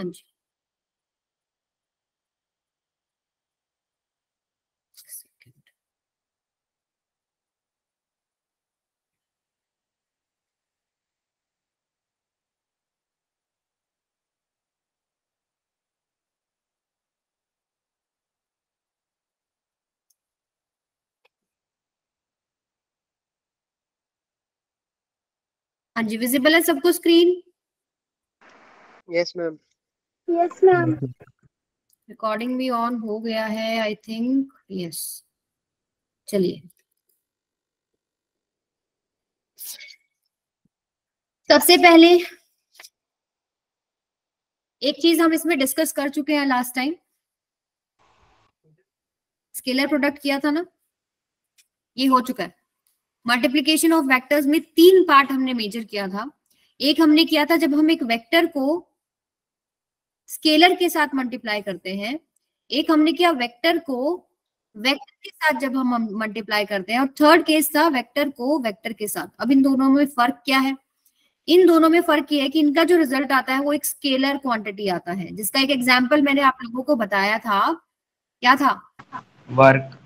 हाँ जी। हाँ जी विजिबल है सबको screen yes ma'am yes ma'am recording भी ऑन हो गया है आई थिंक यस चलिए. सबसे पहले एक चीज़ हम इसमें डिस्कस कर चुके हैं लास्ट टाइम स्केलर प्रोडक्ट किया था ना? ये हो चुका है. मल्टीप्लीकेशन ऑफ़ वेक्टर्स में तीन पार्ट हमने मेजर किया था. एक हमने किया था जब हम एक वेक्टर को स्केलर के साथ मल्टीप्लाई करते हैं। एक हमने किया वेक्टर को वेक्टर के साथ जब हम मल्टीप्लाई करते हैं और थर्ड केस था वेक्टर को वेक्टर के साथ। अब इन दोनों में फ़र्क क्या है? इन दोनों में फ़र्क ये है कि इनका जो रिज़ल्ट आता है वो एक स्केलर क्वांटिटी आता है जिसका एक एग्ज़ाम्पल मैंने आप लोगों को बताया था। क्या था? वर्क।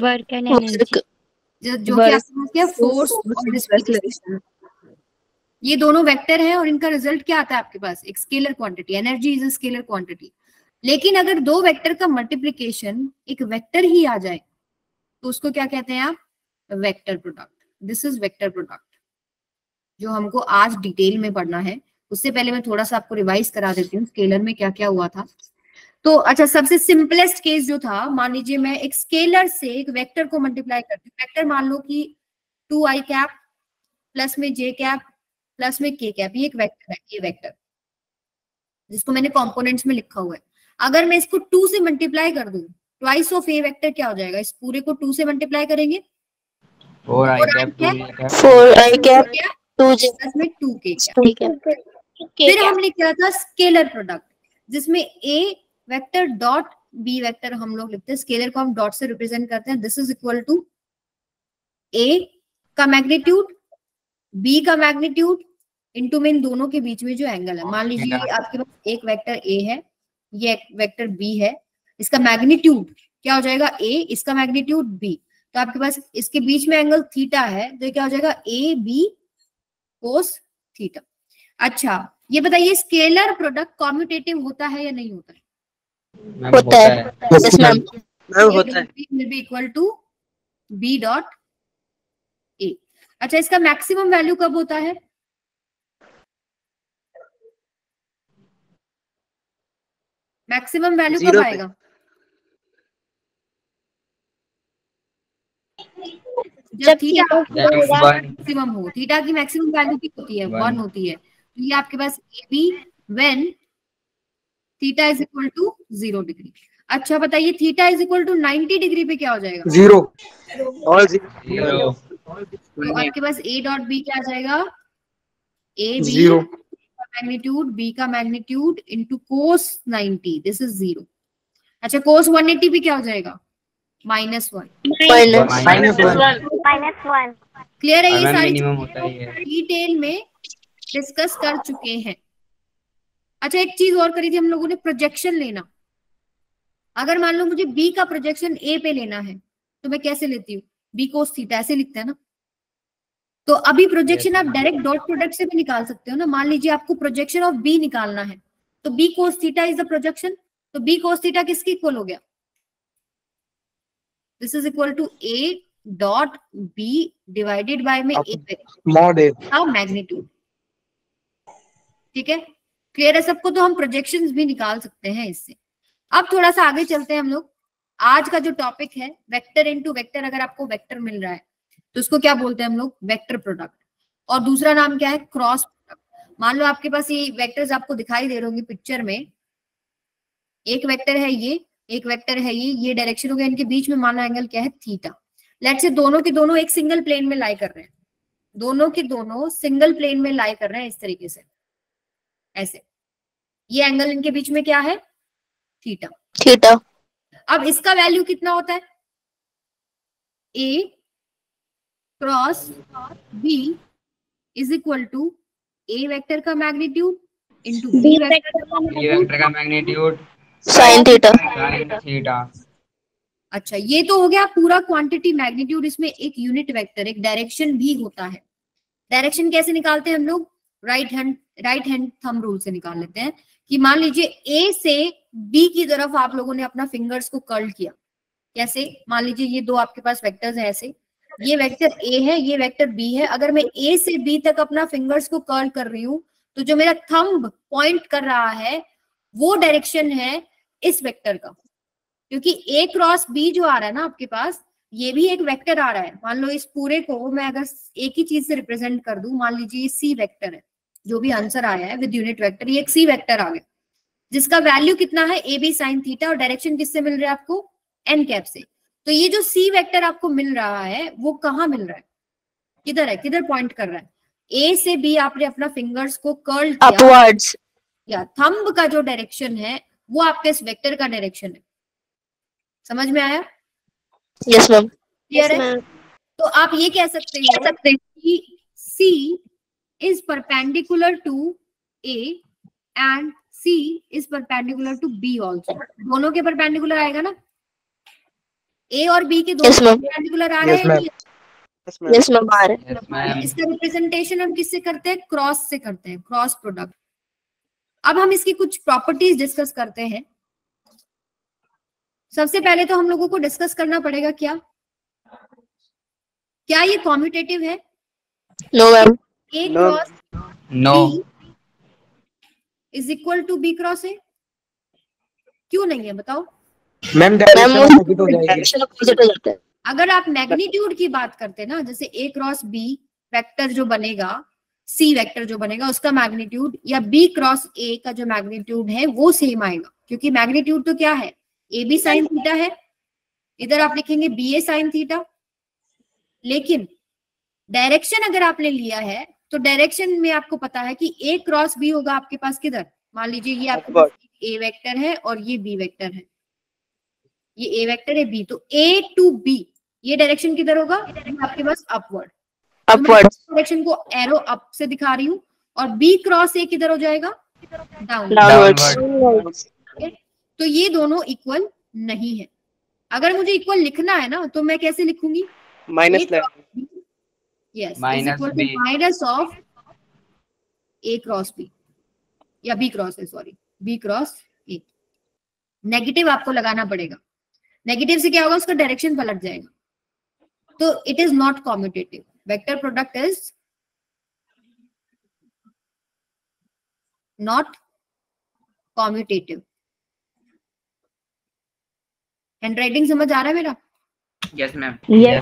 Work and energy. जो जो कि आपने फोर्स और ये दोनों वेक्टर हैं और इनका रिज़ल्ट क्या आता है आपके पास? एक scalar quantity energy is a scalar quantity लेकिन अगर दो वेक्टर का मल्टीप्लीकेशन एक वेक्टर ही आ जाए तो उसको क्या कहते हैं आप? Vector product this is vector product जो हमको आज डिटेल में पढ़ना है, उससे पहले मैं थोड़ा सा आपको रिवाइज करा देती हूँ स्केलर में क्या क्या हुआ था। तो अच्छा सबसे सिंपलेस्ट केस जो था, मान लीजिए मैं एक स्केलर से एक वेक्टर को मल्टीप्लाई करती हूँ। वेक्टर मान लो कि टू आई कैप प्लस में जे कैप प्लस में के कैप ये एक वेक्टर है ये वेक्टर जिसको मैंने कंपोनेंट्स में लिखा हुआ है। अगर मैं इसको टू से मल्टीप्लाई कर दू ट्वाइस ऑफ़ ए वेक्टर क्या हो जाएगा? इस पूरे को टू से मल्टीप्लाई करेंगे? Four i cap two cap. A cap four i cap two j plus में टू के कैप ठीक है फिर हमने किया था स्केलर प्रोडक्ट जिसमें a vector dot b vector हम लोग लिखते हैं। स्केलर को हम डॉट से रिप्रेजेंट करते हैं। This is equal to a का मैग्नीट्यूड बी का मैग्नीट्यूड इनटू में इन दोनों के बीच में जो एंगल है मान लीजिए आपके पास एक वेक्टर ए है ये एक वेक्टर बी है इसका मैग्नीट्यूड क्या हो जाएगा ए इसका मैग्नीट्यूड बी तो आपके पास इसके बीच में एंगल थीटा है तो क्या हो जाएगा ए बी कोस थीटा। अच्छा ये बताइए स्केलर प्रोडक्ट कॉम्यूटेटिव होता है या नहीं होता है? होता है। है। है। Equal to b dot a अच्छा इसका मैक्सिमम वैल्यू कब होता है? मैक्सिमम वैल्यू कब आएगा? जब थीटा. मैक्सिमम हो। थीटा की मैक्सिमम वैल्यू की होती है वन होती है। तो ये आपके पास a b when theta is equal to zero degree अच्छा बताइए theta is equal to 90 degree पे क्या हो जाएगा? ज़ीरो ऑल ज़ीरो ज़ीरो तो आपके पास ए डॉट बी क्या आ जाएगा? ए बी मैग्नीट्यूड बी का magnitude into cos 90 this is zero अच्छा कोस 180 पे क्या हो जाएगा? Minus one minus minus one clear है ये सारी डिटेल में डिस्कस कर चुके हैं। अच्छा एक चीज़ और करी थी हम लोगों ने प्रोजेक्शन लेना। अगर मान लो मुझे बी का प्रोजेक्शन ए पे लेना है तो मैं कैसे लेती हूँ? बी कोस थीटा ऐसे लिखते हैं ना। तो अभी प्रोजेक्शन आप डायरेक्ट डॉट प्रोडक्ट से भी निकाल सकते हो ना। मान लीजिए आपको प्रोजेक्शन ऑफ़ बी निकालना है। तो b cos theta is the projection तो बी कोस थीटा किसके इक्वल हो गया? This is equal to a dot b divided by में ए मॉड ए मैग्नीट्यूड ठीक है? क्लियर है सबको? तो हम प्रोजेक्शन भी निकाल सकते हैं इससे। अब थोड़ा सा आगे चलते हैं हम लोग। आज का जो टॉपिक है वेक्टर इनटू वेक्टर अगर आपको वेक्टर मिल रहा है तो उसको क्या बोलते हैं हम लोग? वेक्टर प्रोडक्ट और दूसरा नाम क्या है? क्रॉस प्रोडक्ट मान लो आपके पास ये वेक्टर्स आपको दिखाई दे रहे होंगे पिक्चर में। एक वेक्टर है ये एक वेक्टर है ये ये डायरेक्शन हो गया इनके बीच में माना एंगल क्या है? थीटा लेट से दोनों के दोनों एक सिंगल प्लेन में लाई कर रहे हैं। दोनों के दोनों सिंगल प्लेन में लाई कर रहे हैं इस तरीके से। ऐसे। ये एंगल इनके बीच में क्या है? थीटा थीटा अब इसका वैल्यू कितना होता है? A cross b is equal to a vector का मैग्नीट्यूड B बी वेक्टर का magnitude sin theta. Sin theta अच्छा ये तो हो गया पूरा क्वांटिटी मैग्नीट्यूड इसमें एक यूनिट वेक्टर एक डायरेक्शन भी होता है। डायरेक्शन कैसे निकालते हैं हम लोग? Right hand right hand thumb rule से निकाल लेते हैं कि मान लीजिए ए से बी की तरफ़ आप लोगों ने अपना फिंगर्स को कर्ल किया। कैसे? मान लीजिए ये दो आपके पास वेक्टर्स है ऐसे। ये वेक्टर ए है, ये वेक्टर बी है। अगर मैं ए से बी तक अपना फिंगर्स को कर्ल कर रही हूँ तो जो मेरा थंब पॉइंट कर रहा है, वो डायरेक्शन है इस वेक्टर का। क्योंकि ए क्रॉस बी जो आ रहा है ना आपके पास, ये भी एक वेक्टर आ रहा है। मान लो इस पूरे को मैं अगर एक ही चीज़ से रिप्रेजेंट कर दू, मान लीजिए ये सी वेक्टर है, जो भी आंसर आया है विद यूनिट वेक्टर ये एक सी वेक्टर आ गया। जिसका वैल्यू कितना है? ए बी साइन थीटा और डायरेक्शन किससे मिल रहा है आपको? एन कैप से। तो ये जो सी वेक्टर आपको मिल रहा है वो कहाँ मिल रहा है? किधर है? किधर पॉइंट कर रहा है? ए से बी आपने अपना फिंगर्स को कर्ल किया। Upwards या थंब का जो डायरेक्शन है वो आपके इस वेक्टर का डायरेक्शन है। समझ में आया? Yes ma'am. क्लियर है? तो आप ये कह सकते हो कि C is perpendicular to A and C is perpendicular to B also. दोनों के परपेंडिकुलर आएगा ना? A और बी के ma'am. परपेंडिकुलर आ रहे हैं है। यस मैम इसका रिप्रेजेंटेशन हम किससे करते हैं? क्रॉस से करते हैं क्रॉस प्रोडक्ट अब हम इसकी कुछ प्रॉपर्टीज़ डिस्कस करते हैं। सबसे पहले तो हम लोगों को डिस्कस करना पड़ेगा क्या? क्या ये कॉम्यूटेटिव है? No ma'am. A cross no is equal to b cross a क्यों नहीं है? बताओ। मैम डायरेक्शन अगर आप मैग्नीट्यूड की बात करते हैं ना जैसे ए क्रॉस बी वेक्टर जो बनेगा सी वेक्टर जो बनेगा उसका मैग्नीट्यूड या बी क्रॉस ए का जो मैग्नीट्यूड है वो सेम आएगा। क्योंकि मैग्नीट्यूड तो क्या है? ए बी साइन थीटा है। इधर आप लिखेंगे बी ए साइन थीटा लेकिन डायरेक्शन अगर आपने लिया है तो डायरेक्शन में आपको पता है कि ए क्रॉस बी होगा आपके पास किधर? मान लीजिए ये आपके पास ए वेक्टर है और ये बी वेक्टर है। ये ए वेक्टर है बी तो ए टू बी ये डायरेक्शन किधर होगा? आपके पास अपवर्ड upwards डायरेक्शन को एरो अप से दिखा रही हूँ और बी क्रॉस ए किधर हो जाएगा? डाउन तो ये दोनों इक्वल नहीं है। अगर मुझे इक्वल लिखना है ना तो मैं कैसे लिखूँगी? Minus yes minus of a cross b या बी क्रॉस है sorry b cross a negative आपको लगाना पड़ेगा। नेगेटिव से क्या होगा? उसका डायरेक्शन पलट जाएगा। तो it is not commutative vector product is not commutative handwriting समझ आ रहा है मेरा?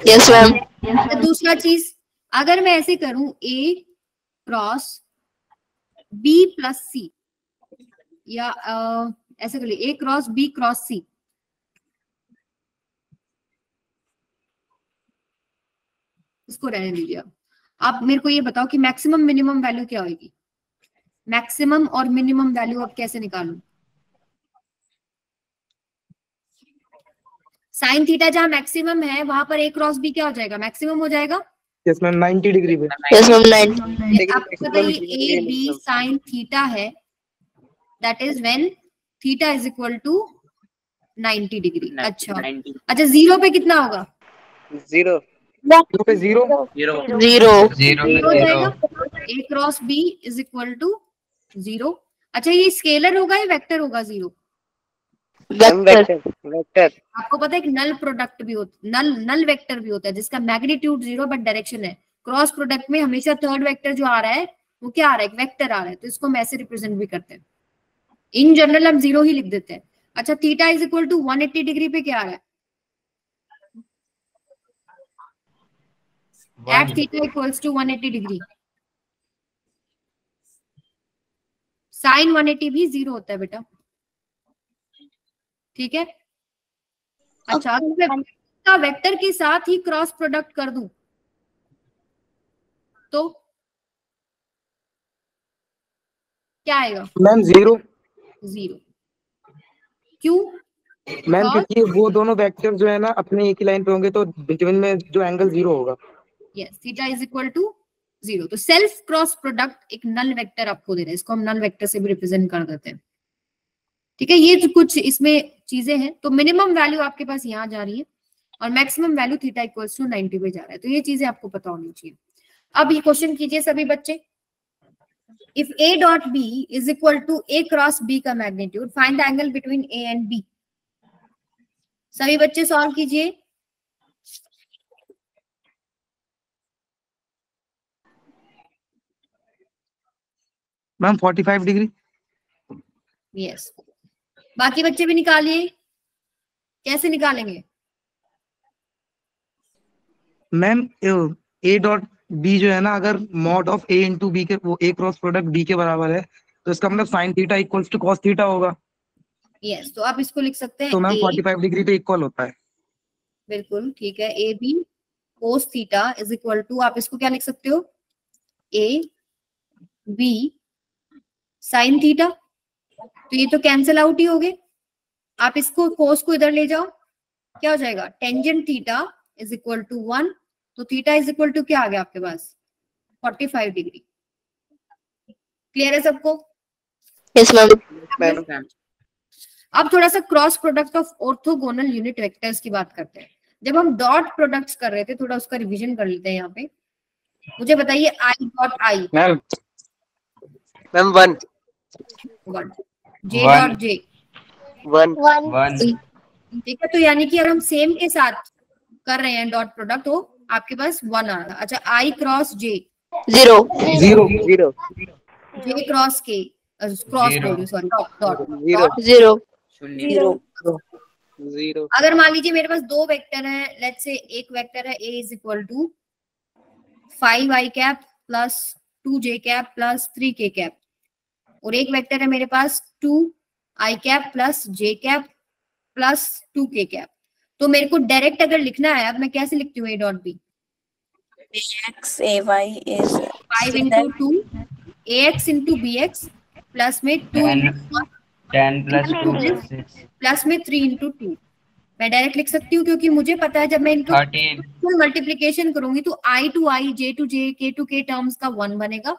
Yes ma'am ma'am. तो दूसरा चीज़ अगर मैं ऐसे करूँ a cross b plus c या अ, ऐसे कर a cross b cross c इसको रहने दीजिए। आप आप मेरे को ये बताओ कि मैक्सिमम मिनिमम वैल्यू क्या होगी? मैक्सिमम और मिनिमम वैल्यू आप कैसे निकालू? साइन थीटा जहाँ मैक्सिमम है वहाँ पर ए क्रॉस बी क्या हो जाएगा? मैक्सिमम हो जाएगा? यस मैम 90 डिग्री पे। Ma'am nine लेकिन आपको पता है ए बी साइन थीटा है that is when theta is equal to 90 degree अच्छा। अच्छा ज़ीरो पे कितना होगा? ज़ीरो पे zero zero zero zero zero जाएगा। A cross b is equal to zero अच्छा ये स्केलर होगा या वेक्टर होगा ज़ीरो वेक्टर वेक्टर आपको पता है एक नल प्रोडक्ट भी होता नल नल वेक्टर भी होता है जिसका मैग्नीट्यूड ज़ीरो बट डायरेक्शन है। क्रॉस प्रोडक्ट में हमेशा थर्ड वेक्टर जो आ रहा है वो क्या आ रहा है? एक वेक्टर आ रहा है तो इसको हम ऐसे रिप्रेजेंट भी करते हैं। इन जनरल हम ज़ीरो ही लिख देते हैं। अच्छा theta is equal to 180 degree पे क्या आ रहा है? At theta equals to 180 degree sine 180 भी ज़ीरो होता है बेटा। ठीक है? अच्छा अगर मैं का वेक्टर के साथ ही क्रॉस प्रोडक्ट कर दूँ। तो क्या आएगा? मैम ज़ीरो ज़ीरो क्यों? मैम क्योंकि वो दोनों वेक्टर जो है ना अपने एक ही लाइन पे होंगे तो बिटवीन में जो एंगल ज़ीरो होगा। Yes theta is equal to zero तो सेल्फ क्रॉस प्रोडक्ट एक नल वेक्टर आपको दे रहा है, इसको हम नल वेक्टर से भी रिप्रेजेंट कर देते हैं। ठीक है, ये कुछ इसमें चीज़ें हैं तो मिनिमम वैल्यू आपके पास यहाँ जा रही है और maximum value theta equals to 90 पे जा रहा है। तो ये चीज़ें आपको पता होनी चाहिए। अब ये क्वेश्चन कीजिए सभी बच्चे। If a dot b is equal to a cross b का magnitude find the angle between a and b सभी बच्चे सॉल्व कीजिए। मैम 45 डिग्री यस बाकी बच्चे भी निकालिए। कैसे निकालेंगे? मैम ए डॉट बी जो है ना अगर mod of a into b के वो ए क्रॉस प्रोडक्ट बी के बराबर है तो इसका मतलब sine theta equals to cos theta होगा। यस तो आप इसको लिख सकते हैं तो मैम A- 45 डिग्री पे इक्वल होता है। बिल्कुल ठीक है। A B cos theta is equal to आप इसको क्या लिख सकते हो? ए बी साइन थीटा तो ये तो कैंसिल आउट ही हो गए। आप इसको कोस को इधर ले जाओ क्या हो जाएगा? Tangent theta is equal to one तो थीटा इज़ इक्वल टू क्या आ गया आपके पास? 45 डिग्री क्लियर है सबको? Yes, अब थोड़ा सा cross product of orthogonal unit vectors की बात करते हैं। जब हम डॉट प्रोडक्ट्स कर रहे थे थोड़ा उसका रिवीजन कर लेते हैं यहाँ पे। मुझे बताइए I dot I ma'am ma'am one one J J one one ठीक है तो यानी कि अगर हम सेम के साथ कर रहे हैं डॉट प्रोडक्ट तो आपके पास वन आ रहा अच्छा I cross J Zero. Zero zero J cross K cross sorry dot dot zero zero zero अगर मान लीजिए मेरे पास दो वेक्टर है लेट्स से एक वेक्टर है A is equal to five I cap plus two J cap plus three K cap और एक वेक्टर है मेरे पास two I cap plus J cap plus two K cap तो मेरे को डायरेक्ट अगर लिखना है अब मैं कैसे लिखती हूँ A dot B x a y is five into two A X into B X plus में two. Ten plus two plus में थ्री इंटू टू मैं डायरेक्ट लिख सकती हूँ क्योंकि मुझे पता है जब मैं इनको फुल मल्टीप्लीकेशन करूँगी तो आई टू आई जे टू जे के टू के टर्म्स का वन बनेगा।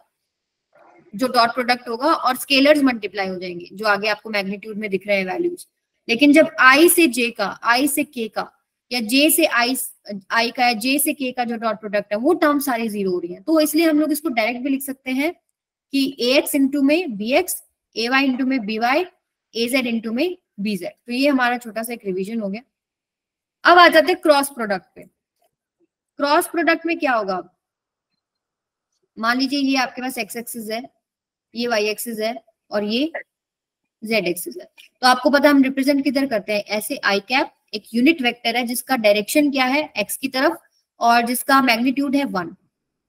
जो डॉट प्रोडक्ट होगा और स्केलर्स मल्टीप्लाई हो जाएँगे, जो आगे आपको मैग्नीट्यूड में दिख रहे हैं वैल्यूज़ लेकिन जब आई से जे का आई से के का, या जे से आई आई का या जे से के का जो डॉट प्रोडक्ट है, वो टर्म सारे ज़ीरो हो रही है। तो इसलिए हम लोग इसको डायरेक्ट भी लिख सकते हैं कि ए एक्स इंटू में B X A Y into में B Y A Z into में बी जेड तो ये हमारा छोटा सा एक रिविजन हो गया। अब आ जाते क्रॉस प्रोडक्ट पे। क्रॉस प्रोडक्ट में क्या होगा? मान लीजिए ये आपके पास एक्स एक्सिस है। ये वाई एक्सिस है और ये जेड एक्सिस है। तो आपको पता हम रिप्रेजेंट किधर करते हैं? ऐसे आई कैप एक यूनिट वेक्टर है जिसका डायरेक्शन क्या है? एक्स की तरफ़ और जिसका मैग्नीट्यूड है वन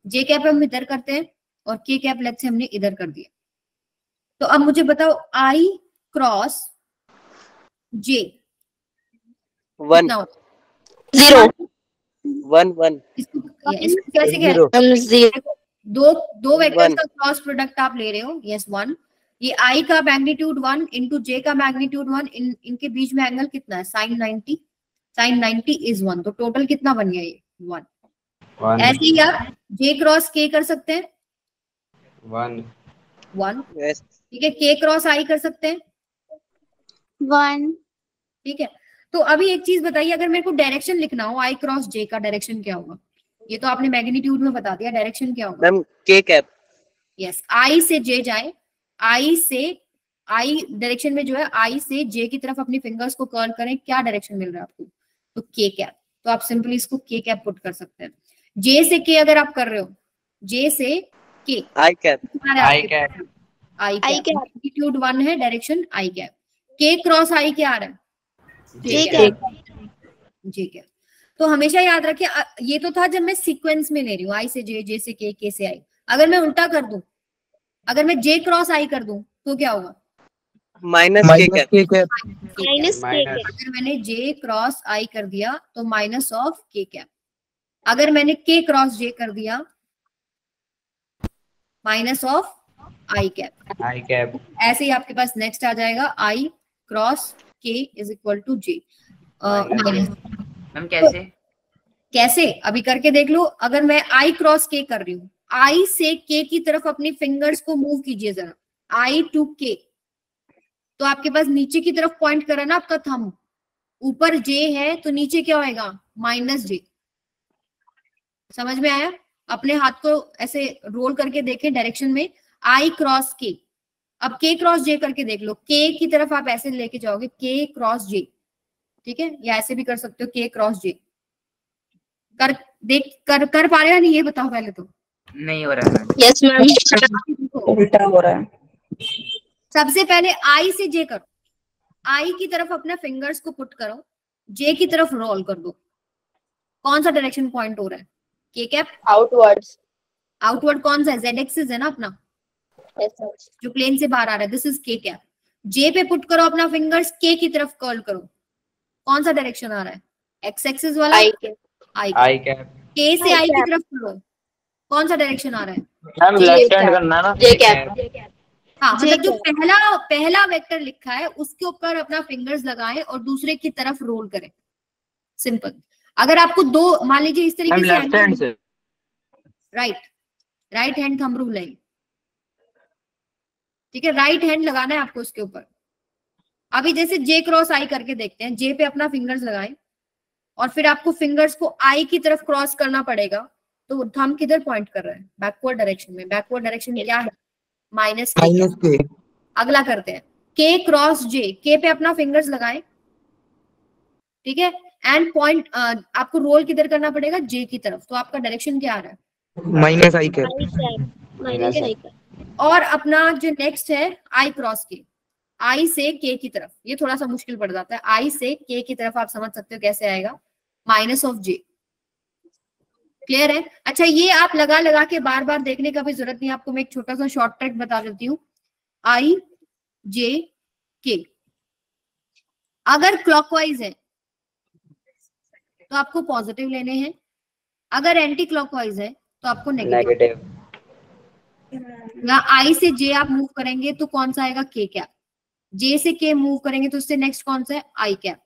जे कैप हम इधर करते हैं और के कैप लेट से हमने इधर कर दिया। तो अब मुझे बताओ I cross J one? Zero. One one इसको कैसे कह रहे हैं ज़ीरो zero. दो दो वेक्टर्स का क्रॉस प्रोडक्ट आप ले रहे हो यस वन ये आई का मैग्नीट्यूड वन इंटू जे का मैग्नीट्यूड वन इन इनके बीच में एंगल कितना है? Sine ninety sine ninety is one तो टोटल कितना बन गया ये? वन ऐसे ही आप जे क्रॉस के कर सकते हैं। वन वन ठीक है के क्रॉस आई कर सकते हैं। वन ठीक है। तो अभी एक चीज़ बताइए अगर मेरे को डायरेक्शन लिखना हो आई क्रॉस जे का डायरेक्शन क्या होगा? ये तो आपने मैग्नीट्यूड में बता दिया डायरेक्शन क्या होगा? मैम के कैप यस आई से जे जाए आई से आई डायरेक्शन में जो है आई से जे की तरफ़ अपनी फिंगर्स को कर्ल करें क्या डायरेक्शन मिल रहा है आपको? तो के कैप तो आप सिंपली इसको के कैप पुट कर सकते हैं। जे से के अगर आप कर रहे हो जे से K I cap I cap I cap attitude one है direction I cap K cross I क्या आ रहा है? जे J जे कैप तो हमेशा याद रखिए अ, ये तो था जब मैं सीक्वेंस में ले रही हूँ आई से जे जे से के के से आई अगर मैं उल्टा कर दू अगर मैं जे क्रॉस आई कर दू तो क्या होगा? माइनस के कैप माइनस के माइनस अगर मैंने जे क्रॉस आई कर दिया तो माइनस ऑफ़ के कैप अगर मैंने के क्रॉस जे कर दिया minus of I cap I cap ऐसे ही आपके पास नेक्स्ट आ जाएगा I cross K is equal to J minus ma'am, कैसे? कैसे? अभी करके देख लो, अगर मैं आई क्रॉस के कर रही हूँ आई से के की तरफ़ अपनी फिंगर्स को मूव कीजिए जरा। आई टू के तो आपके पास नीचे की तरफ़ पॉइंट करा ना आपका थम ऊपर जे है तो नीचे क्या होएगा? माइनस जे समझ में आया? अपने हाथ को ऐसे रोल करके देखें डायरेक्शन में। आई क्रॉस के अब के क्रॉस जे करके देख लो। के की तरफ़ आप ऐसे लेके जाओगे के क्रॉस जे ठीक है? या ऐसे भी कर सकते हो के क्रॉस जे कर देख कर कर पा रहे हो नहीं ये बताओ पहले तो। नहीं हो रहा है। Ma'am. देखो, उल्टा हो रहा है। सबसे पहले आई से जे करो। आई की तरफ़ अपने फिंगर्स को पुट करो। जे की तरफ़ रोल कर दो। कौन सा डायरेक्शन पॉइंट हो रहा है? के कैप Outwards. आउटवर्ड कौन सा है? जेड एक्सिस है ना अपना? Yes, जो प्लेन से बाहर आ रहा है। This is K cap J पे पुट करो अपना फिंगर्स के की तरफ़ कर्ल करो। कौन सा डायरेक्शन आ रहा है? एक्स एक्सिस वाला? आई आई कैप के से आई की तरफ़ करो कौन सा डायरेक्शन आ रहा है? मैम लेफ़्ट हैंड करना है ना? J cap. हाँ मतलब जो पहला पहला वेक्टर लिखा है उसके ऊपर अपना फिंगर्स लगाएँ और दूसरे की तरफ़ रोल करें। सिंपल अगर आपको दो मान लीजिए इस तरीके से से। Right right hand thumb rule है ठीक है राइट हैंड लगाना है आपको उसके ऊपर। अभी जैसे जे क्रॉस आई करके देखते हैं जे पे अपना फिंगर्स लगाएँ और फिर आपको फिंगर्स को आई की तरफ़ क्रॉस करना पड़ेगा तो थंब किधर पॉइंट कर रहा है? बैकवर्ड डायरेक्शन में। बैकवर्ड डायरेक्शन में क्या है? माइनस माइनस के अगला करते हैं। के क्रॉस जे के पे अपना फिंगर्स लगाएँ। ठीक है? एंड पॉइंट आपको रोल किधर करना पड़ेगा? जे की तरफ़। तो आपका डायरेक्शन क्या आ रहा है? माइनस आई के। Cap. Minus और अपना जो नेक्स्ट है आई क्रॉस के आई से के की तरफ़। ये थोड़ा सा मुश्किल पड़ जाता है। आई से के की तरफ़ आप समझ सकते हो कैसे आएगा। माइनस ऑफ़ जे क्लियर है? अच्छा ये आप लगा लगा के बार बार देखने का भी ज़रूरत नहीं आपको मैं एक छोटा सा शॉर्ट ट्रैक बता देती हूँ। आई जे के अगर क्लॉकवाइज है तो आपको पॉजिटिव लेने हैं। अगर एंटी क्लॉकवाइज है तो आपको नेगेटिव आई से जे आप मूव करेंगे तो कौन सा आएगा के कैप जे से के मूव करेंगे तो उससे नेक्स्ट कौन सा है? आई कैप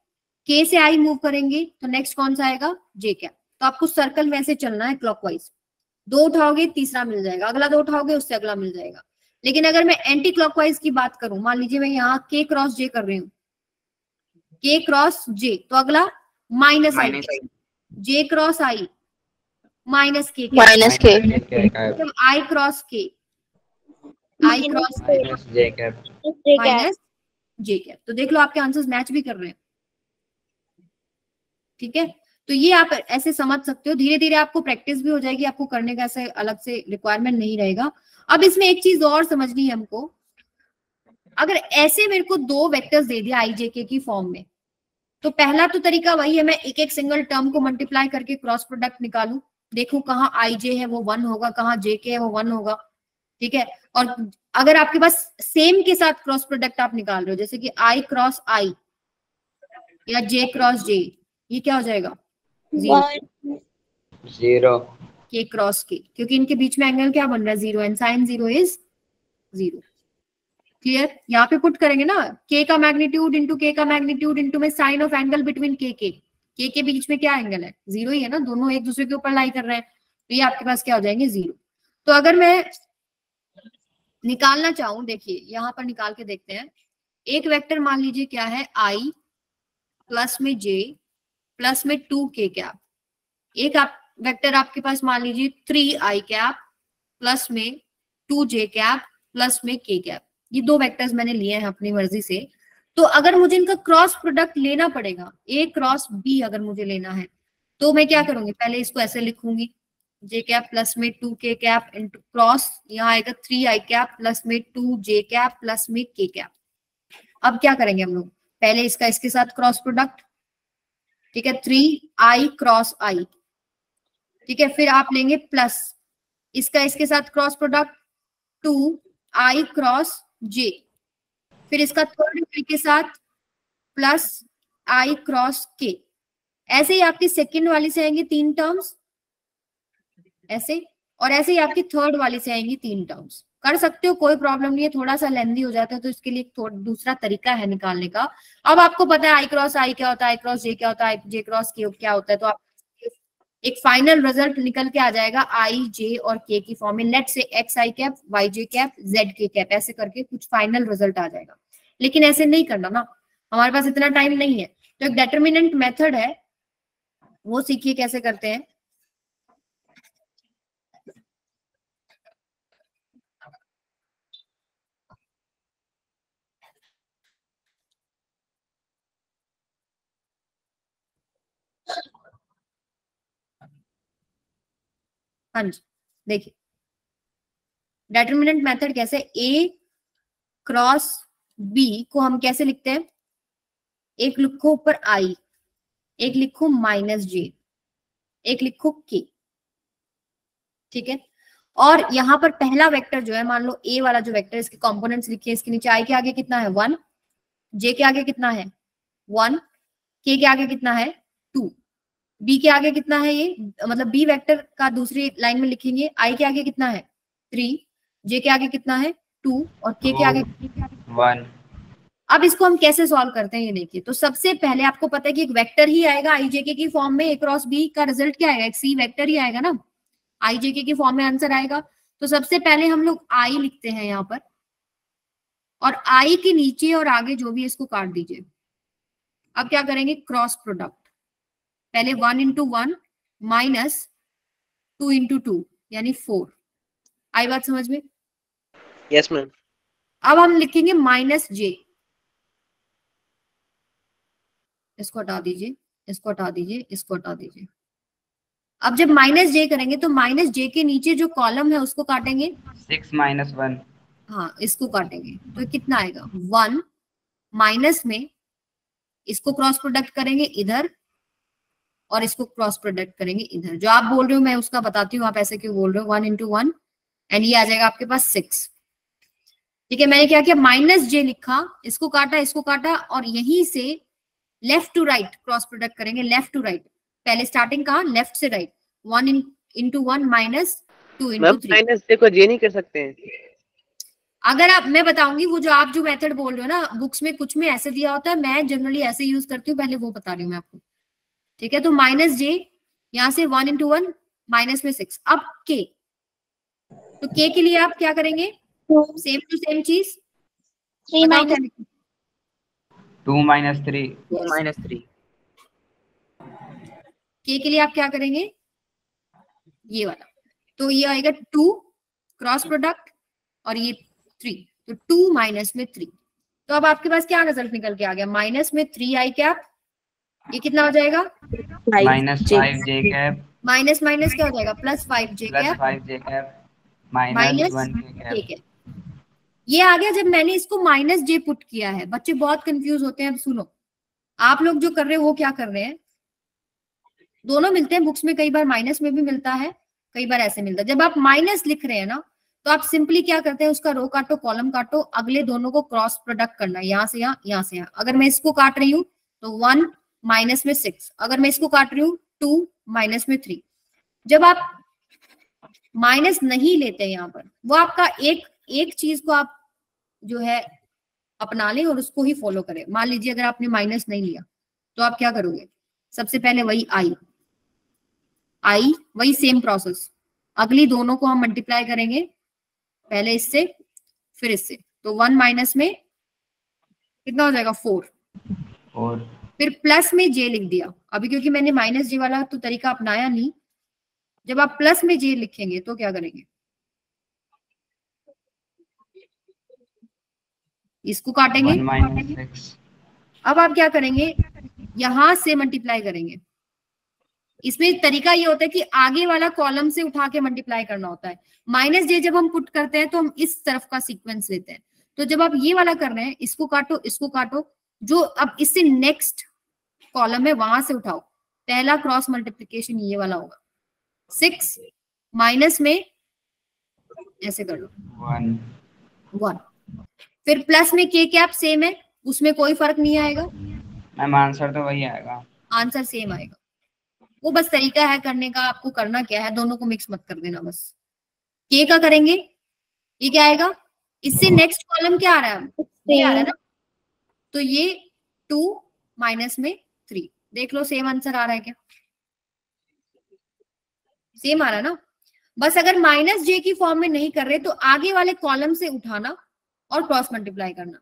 के से आई मूव करेंगे तो नेक्स्ट कौन सा आएगा? जे कैप तो आपको सर्कल में ऐसे चलना है क्लॉकवाइज दो उठाओगे तीसरा मिल जाएगा। अगला दो उठाओगे उससे अगला मिल जाएगा। लेकिन अगर मैं एंटी क्लॉकवाइज की बात करूँ मान लीजिए मैं यहाँ के क्रॉस जे कर रही हूँ। के क्रॉस जे तो अगला minus I J cross I minus K minus K I cross K I cross minus J cap तो देख लो आपके आंसर्स मैच भी कर रहे हैं। ठीक है? तो ये आप ऐसे समझ सकते हो। धीरे धीरे आपको प्रैक्टिस भी हो जाएगी, आपको करने का ऐसे अलग से रिक्वायरमेंट नहीं रहेगा। अब इसमें एक चीज़ और समझनी है हमको। अगर ऐसे मेरे को दो वेक्टर्स दे दिया आईजेके की फॉर्म में तो पहला तो तरीका वही है, मैं एक एक सिंगल टर्म को मल्टीप्लाई करके क्रॉस प्रोडक्ट निकालू। देखूँ कहाँ आई जे है, वो वन होगा, कहाँ जे के है, वो वन होगा। ठीक है? और अगर आपके पास सेम के साथ क्रॉस प्रोडक्ट आप निकाल रहे हो जैसे कि आई क्रॉस आई या जे क्रॉस जे ये क्या हो जाएगा? ज़ीरो के क्रॉस के क्योंकि इनके बीच में एंगल क्या बन रहा है? Zero and sine zero is zero clear यहाँ पे पुट करेंगे ना के का मैग्नीट्यूड इंटू के का मैग्नीट्यूड इंटू में साइन ऑफ़ एंगल बिटवीन के के के के बीच में क्या एंगल है? ज़ीरो ही है ना दोनों एक दूसरे के ऊपर लाई कर रहे हैं तो ये आपके पास क्या हो जाएँगे? ज़ीरो तो अगर मैं निकालना चाहूँ, देखिए, यहाँ पर निकाल के देखते हैं। एक वेक्टर मान लीजिए क्या है? आई प्लस में जे प्लस में टू के कैप एक आप, वेक्टर आपके पास मान लीजिए थ्री आई कैप प्लस में टू जे कैप प्लस में के कैप ये दो वेक्टर्स मैंने लिए हैं अपनी मर्ज़ी से। तो अगर मुझे इनका क्रॉस प्रोडक्ट लेना पड़ेगा ए क्रॉस बी अगर मुझे लेना है तो मैं क्या करूँगी? पहले इसको ऐसे लिखूँगी। जे कैप प्लस में two K cap into cross यहाँ आएगा थ्री आई कैप प्लस में टू जे कैप प्लस में के कैप अब क्या करेंगे हम लोग? पहले इसका इसके साथ क्रॉस प्रोडक्ट ठीक है? थ्री आई क्रॉस आई ठीक है? फिर आप लेंगे प्लस इसका इसके साथ cross product two I cross J फिर इसका थर्ड के साथ प्लस आई क्रॉस के ऐसे ही आपकी सेकंड वाली से आएँगे तीन टर्म्स ऐसे और ऐसे ही आपकी थर्ड वाली से आएँगी तीन टर्म्स कर सकते हो, कोई प्रॉब्लम नहीं है थोड़ा सा लेंदी हो जाता है तो इसके लिए दूसरा तरीका है निकालने का। अब आपको पता है आई क्रॉस आई क्या होता है आई क्रॉस जे क्या होता है जे क्रॉस के क्या होता है तो आप एक फाइनल रिज़ल्ट निकल के आ जाएगा आई जे और के की फॉर्म में। लेट से X I cap Y J cap Z K cap ऐसे करके कुछ फाइनल रिज़ल्ट आ जाएगा। लेकिन ऐसे नहीं करना ना, हमारे पास इतना टाइम नहीं है। तो एक डेटर्मिनेंट मेथड है, वो सीखिए कैसे करते हैं। हाँ जी, देखिए। डेटर्मिनेंट मेथड कैसे? ए क्रॉस बी को हम कैसे लिखते हैं? एक लिखो ऊपर आई एक लिखो माइनस जे एक लिखो के ठीक है? और यहाँ पर पहला वेक्टर जो है, मान लो ए वाला जो वेक्टर इसके कंपोनेंट्स लिखिए, इसके नीचे आई के आगे कितना है? वन जे के आगे कितना है? वन के के आगे कितना है? बी के आगे कितना है ये? मतलब बी वेक्टर का दूसरी लाइन में लिखेंगे आई के आगे कितना है? थ्री जे के आगे कितना है? टू और के के आगे वन अब इसको हम कैसे सॉल्व करते हैं ये देखिए। तो सबसे पहले आपको पता है कि एक वेक्टर ही आएगा आई जेके की फॉर्म में ए क्रॉस बी का रिज़ल्ट क्या आएगा? एक सी वेक्टर ही आएगा ना? आई जेके की फॉर्म में आंसर आएगा। तो सबसे पहले हम लोग आई लिखते हैं यहाँ पर। और आई के नीचे और आगे जो भी इसको काट दीजिए। अब क्या करेंगे? क्रॉस प्रोडक्ट पहले one into one minus two into two यानी फोर आई बात समझ में? यस मैम अब हम लिखेंगे माइनस जे इसको हटा दीजिए इसको हटा दीजिए इसको हटा दीजिए। अब जब माइनस जे करेंगे तो माइनस जे के नीचे जो कॉलम है उसको काटेंगे। सिक्स माइनस वन हाँ इसको काटेंगे। तो कितना आएगा? वन माइनस में इसको क्रॉस प्रोडक्ट करेंगे इधर। और इसको क्रॉस प्रोडक्ट करेंगे इधर। जो आप बोल रहे हो मैं उसका बताती हूँ आप ऐसे क्यों बोल रहे हो? वन इंटू वन एंड ये आ जाएगा आपके पास सिक्स ठीक है मैंने क्या किया? माइनस जे लिखा इसको काटा इसको काटा और यहीं से left to right cross product करेंगे। लेफ़्ट टू राइट पहले स्टार्टिंग कहा? लेफ़्ट से right one in into one minus two into three minus देखो जे नहीं कर सकते हैं। अगर आप मैं बताऊँगी वो जो आप जो मेथड बोल रहे हो ना बुक्स में कुछ में ऐसे दिया होता है मैं जनरली ऐसे यूज़ करती हूँ पहले वो बता रही हूँ मैं आपको। ठीक है? तो माइनस जे यहाँ से वन इंटू वन माइनस में सिक्स अब के तो के के लिए आप क्या करेंगे? Two same to same cheese three minus two minus three two minus three K के लिए आप क्या करेंगे? ये वाला। तो ये आएगा टू क्रॉस प्रोडक्ट और ये थ्री तो टू माइनस में थ्री तो अब आपके पास क्या रिज़ल्ट निकल के आ गया? माइनस में थ्री आई कैप ये कितना हो जाएगा? Minus five J cap minus minus क्या हो जाएगा? Plus five J plus cap five J cap minus one ठीक है. ये आ गया जब मैंने इसको माइनस जे पुट किया है। बच्चे बहुत कंफ्यूज होते हैं अब सुनो। आप लोग जो कर रहे हो वो क्या कर रहे हैं? दोनों मिलते हैं बुक्स में कई बार माइनस में भी मिलता है कई बार ऐसे मिलता है। जब आप माइनस लिख रहे हैं ना तो आप सिंपली क्या करते हैं उसका रो काटो कॉलम काटो अगले दोनों को क्रॉस प्रोडक्ट करना है। यहाँ से यहाँ यहाँ से यहाँ। अगर मैं इसको काट रही हूँ तो वन माइनस में सिक्स। अगर मैं इसको काट रही हूँ, टू माइनस में थ्री। जब आप माइनस नहीं लेते यहाँ पर, वो आपका एक एक चीज़ को आप जो है अपना लें और उसको ही फॉलो करें। मान लीजिए अगर आपने माइनस नहीं लिया तो आप क्या करोगे? सबसे पहले वही आई आई वही सेम प्रोसेस अगली दोनों को हम मल्टीप्लाई करेंगे, पहले इससे, फिर इससे। तो वन माइनस में कितना हो जाएगा? फोर और फिर प्लस में जे लिख दिया। अभी क्योंकि मैंने माइनस जे वाला तो तरीका अपनाया नहीं। जब आप प्लस में जे लिखेंगे तो क्या करेंगे? इसको काटेंगे। अब आप क्या करेंगे? यहाँ से मल्टीप्लाई करेंगे। इसमें तरीका ये होता है कि आगे वाला कॉलम से उठा के मल्टीप्लाई करना होता है। माइनस जे जब हम पुट करते हैं तो हम इस तरफ़ का सीक्वेंस लेते हैं। तो जब आप ये वाला कर रहे हैं इसको काटो इसको काटो। जो अब इससे नेक्स्ट कॉलम है वहाँ से उठाओ। पहला क्रॉस मल्टीप्लीकेशन ये वाला होगा। सिक्स माइनस में ऐसे कर लो। वन वन फिर प्लस में के कैप सेम है? उसमें कोई फ़र्क नहीं आएगा। मैम आंसर तो वही आएगा। आंसर सेम आएगा। वो बस तरीका है करने का आपको करना क्या है दोनों को मिक्स मत कर देना बस। के का करेंगे ये क्या आएगा? इससे नेक्स्ट कॉलम क्या आ रहा है? आ रहा है ना? तो ये टू माइनस में देख लो सेम आंसर आ रहा है क्या? सेम आ रहा ना? बस अगर माइनस जे की फॉर्म में नहीं कर रहे तो आगे वाले कॉलम से उठाना और क्रॉस मल्टीप्लाई करना।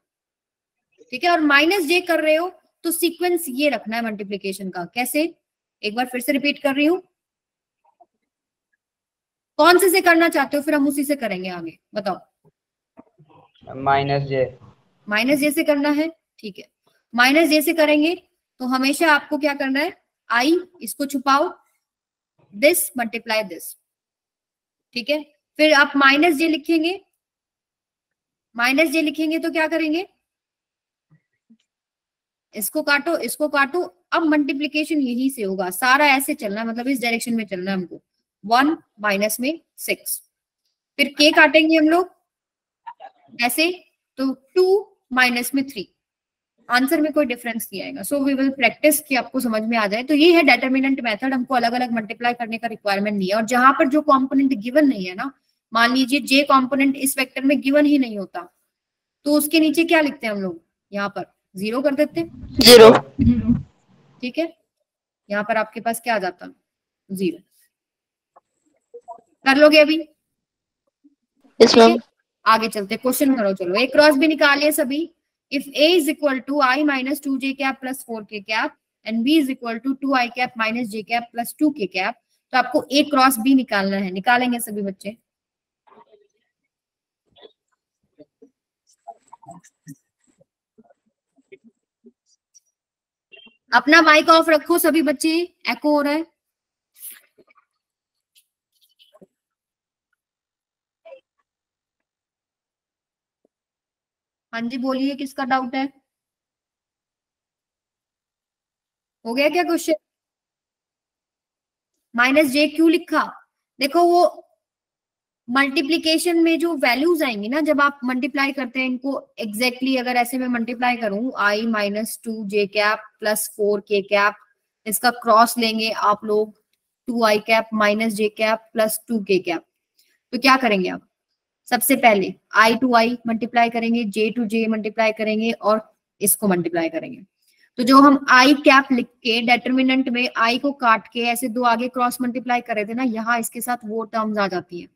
ठीक है? और माइनस जे कर रहे हो तो सीक्वेंस ये रखना है मल्टीप्लीकेशन का। कैसे? एक बार फिर से रिपीट कर रही हूँ। कौन से से करना चाहते हो फिर हम उसी से करेंगे आगे। बताओ। माइनस जे माइनस जे से करना है ठीक है। माइनस जे से करेंगे तो हमेशा आपको क्या करना है? आई, इसको छुपाओ। दिस मल्टीप्लाई दिस ठीक है? फिर आप माइनस जे लिखेंगे। माइनस जे लिखेंगे तो क्या करेंगे? इसको काटो इसको काटो। अब मल्टीप्लीकेशन यही से होगा। सारा ऐसे चलना है मतलब इस डायरेक्शन में चलना हमको। वन माइनस में सिक्स फिर के काटेंगे हम लोग। ऐसे? तो टू माइनस में थ्री आंसर में कोई डिफरेंस नहीं आएगा। सो वी विल प्रैक्टिस कि आपको समझ में आ जाए। तो ये है डेटर्मिनेंट मेथड हमको अलग अलग मल्टीप्लाई करने का रिक्वायरमेंट नहीं है। और जहाँ पर जो कंपोनेंट गिवन नहीं है ना मान लीजिए जे कंपोनेंट इस वेक्टर में गिवन ही नहीं होता। तो उसके नीचे क्या लिखते हैं हम लोग? यहाँ पर ज़ीरो कर देते हैं। ज़ीरो ठीक है? यहाँ पर आपके पास क्या आ जाता? ज़ीरो कर लोगे अभी? आगे चलते क्वेश्चन करो चलो। ए क्रॉस भी निकालिए सभी। Two I minus two J cap plus four K cap and B is equal to two I cap minus J cap plus two K cap तो आपको ए क्रॉस बी निकालना है। निकालेंगे सभी बच्चे। अपना माइक ऑफ़ रखो सभी बच्चे। एको हो रहा है। हाँ जी, बोलिए किसका डाउट है? हो गया क्या क्वेश्चन माइनस जे क्यू लिखा? देखो वो मल्टीप्लीकेशन में जो वैल्यूज़ आएँगी ना, जब आप मल्टीप्लाई करते हैं इनको एग्जैक्टली exactly अगर ऐसे में मल्टीप्लाई करूँ I minus two J cap plus four K cap इसका क्रॉस लेंगे आप लोग two I cap minus J cap plus two K cap तो क्या करेंगे आप? सबसे पहले आई टू आई मल्टीप्लाई करेंगे जे टू जे मल्टीप्लाई करेंगे और इसको मल्टीप्लाई करेंगे। तो जो हम आई कैप लिख के डेटर्मिनेंट में आई को काट के ऐसे दो आगे क्रॉस मल्टीप्लाई कर रहे थे ना, यहाँ इसके साथ वो टर्म्स आ जाती है।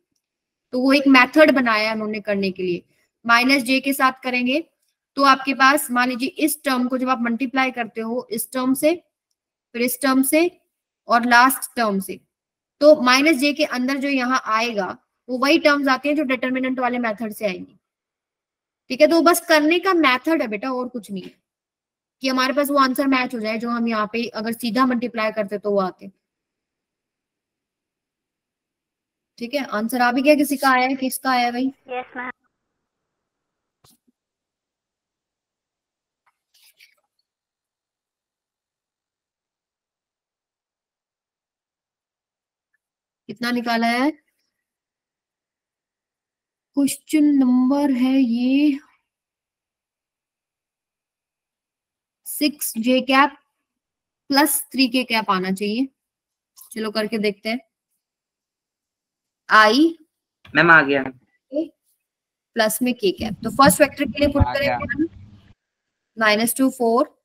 तो वो एक मेथड बनाया है उन्होंने करने के लिए। माइनस जे के साथ करेंगे तो आपके पास मान लीजिए इस टर्म को जब आप मल्टीप्लाई करते हो, इस टर्म से, फिर इस टर्म से और लास्ट टर्म से तो माइनस जे के अंदर जो यहाँ आएगा वो वही टर्म्स आती हैं जो डिटर्मिनेंट वाले मेथड से आएँगी। ठीक है तो बस करने का मेथड है बेटा और कुछ नहीं है। कि हमारे पास वो आंसर मैच हो जाए जो हम यहाँ पे अगर सीधा मल्टीप्लाई करते तो वो आते। ठीक है आंसर आ भी गया किसी का आया है किसका आया भाई? मैम कितना निकाला है? क्वेश्चन नंबर है ये। Six J cap plus three K cap आना चाहिए। चलो करके देखते हैं। आई मैम आ गया। प्लस में के कैप। तो फ़र्स्ट वेक्टर के लिए पुट करेंगे माइनस टू फोर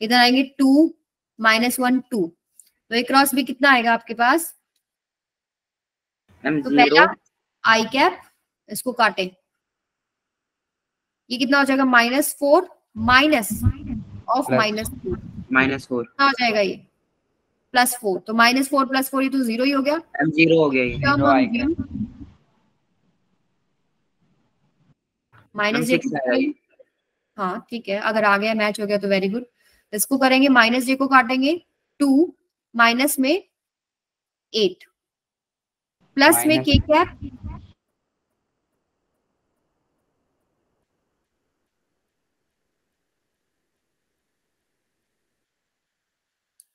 इधर आएँगे टू माइनस वन टू। तो एक क्रॉस भी कितना आएगा आपके पास? तो पहला आई कैप इसको काटे। ये कितना हो जाएगा? Minus four minus of minus two minus four. कितना हो जाएगा ये। Plus four. तो माइनस फोर प्लस फोर ये तो ज़ीरो ही हो गया। ज़ीरो हो गया माइनस हाँ ठीक है। अगर आ गया मैच हो गया तो वेरी गुड इसको करेंगे माइनस जे को काटेंगे टू माइनस में एट प्लस में K cap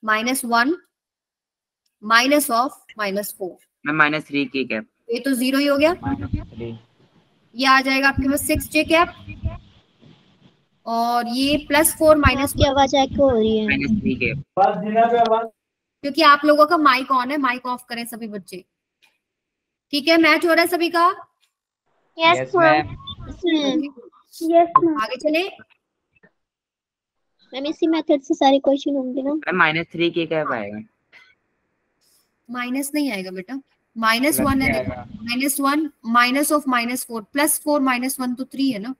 minus one minus of minus four. Ma'am minus three K cap ये तो ज़ीरो ही हो गया। ये आ जाएगा आपके पास सिक्स जे कैप और ये प्लस फोर माइनस आपकी आवाज़ हो रही है। माइनस थ्री कैप क्योंकि आप लोगों का माइक ऑन है माइक ऑफ़ करें सभी बच्चे। ठीक है मैच हो रहा है सभी का? यस मैम यस मैम आगे चले। मैम इसी मेथड से सारे क्वेश्चन होंगे ना? Ma'am minus three K cap आएगा? माइनस नहीं आएगा बेटा। माइनस वन है आएगा। Minus one minus of minus four plus four minus one तो थ्री है ना?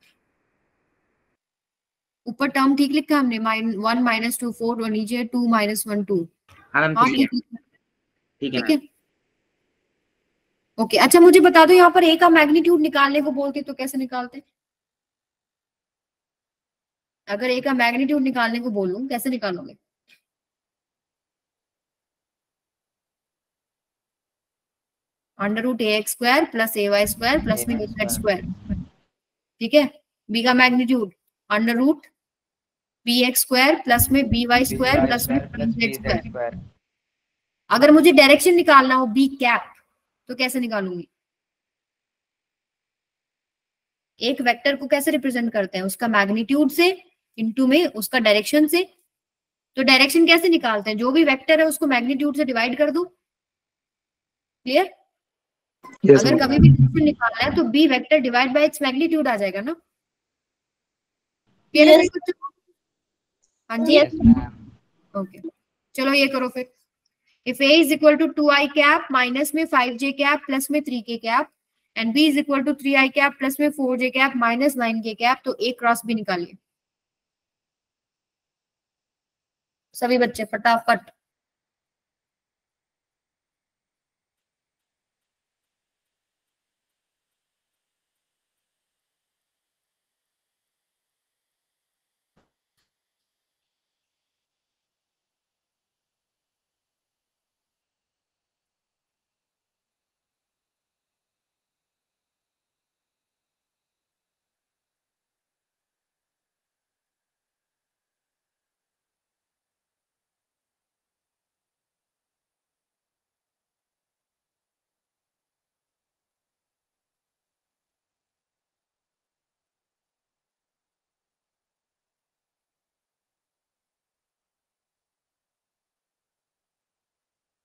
ऊपर टर्म ठीक लिखा हमने। वन माइनस टू फोर और नीचे टू माइनस वन टू हाँ हाँ ठीक है। है, है है। ओके अच्छा मुझे बता दो यहाँ पर ए का मैग्नीट्यूड निकालने को बोलते तो कैसे निकालते अगर ए का मैग्नीट्यूड निकालने को बोलूँ कैसे निकालोगे? Under root A X square plus A Y square plus में जेड स्क्वायर ठीक है? बी का magnitude under root B X square plus में बी वाई स्क्वायर प्लस में जेड स्क्वायर अगर मुझे डायरेक्शन निकालना हो बी कैप तो कैसे निकालूँगी? एक वेक्टर को कैसे रिप्रेजेंट करते हैं? उसका मैग्नीट्यूड से इनटू में उसका डायरेक्शन से। तो डायरेक्शन कैसे निकालते हैं? जो भी वेक्टर है उसको मैग्नीट्यूड से डिवाइड कर दो? क्लियर यस अगर कभी भी डायरेक्शन निकालना है तो B vector divide by its magnitude आ जाएगा ना? है Yes. बच्चों को? हाँ जी? Yes. ओके चलो ये करो फिर। If a is equal to 2i cap minus में 5j cap plus में 3k cap and b is equal to 3i cap plus में 4j cap minus 9k cap तो a क्रॉस भी निकालिए। सभी बच्चे फटाफट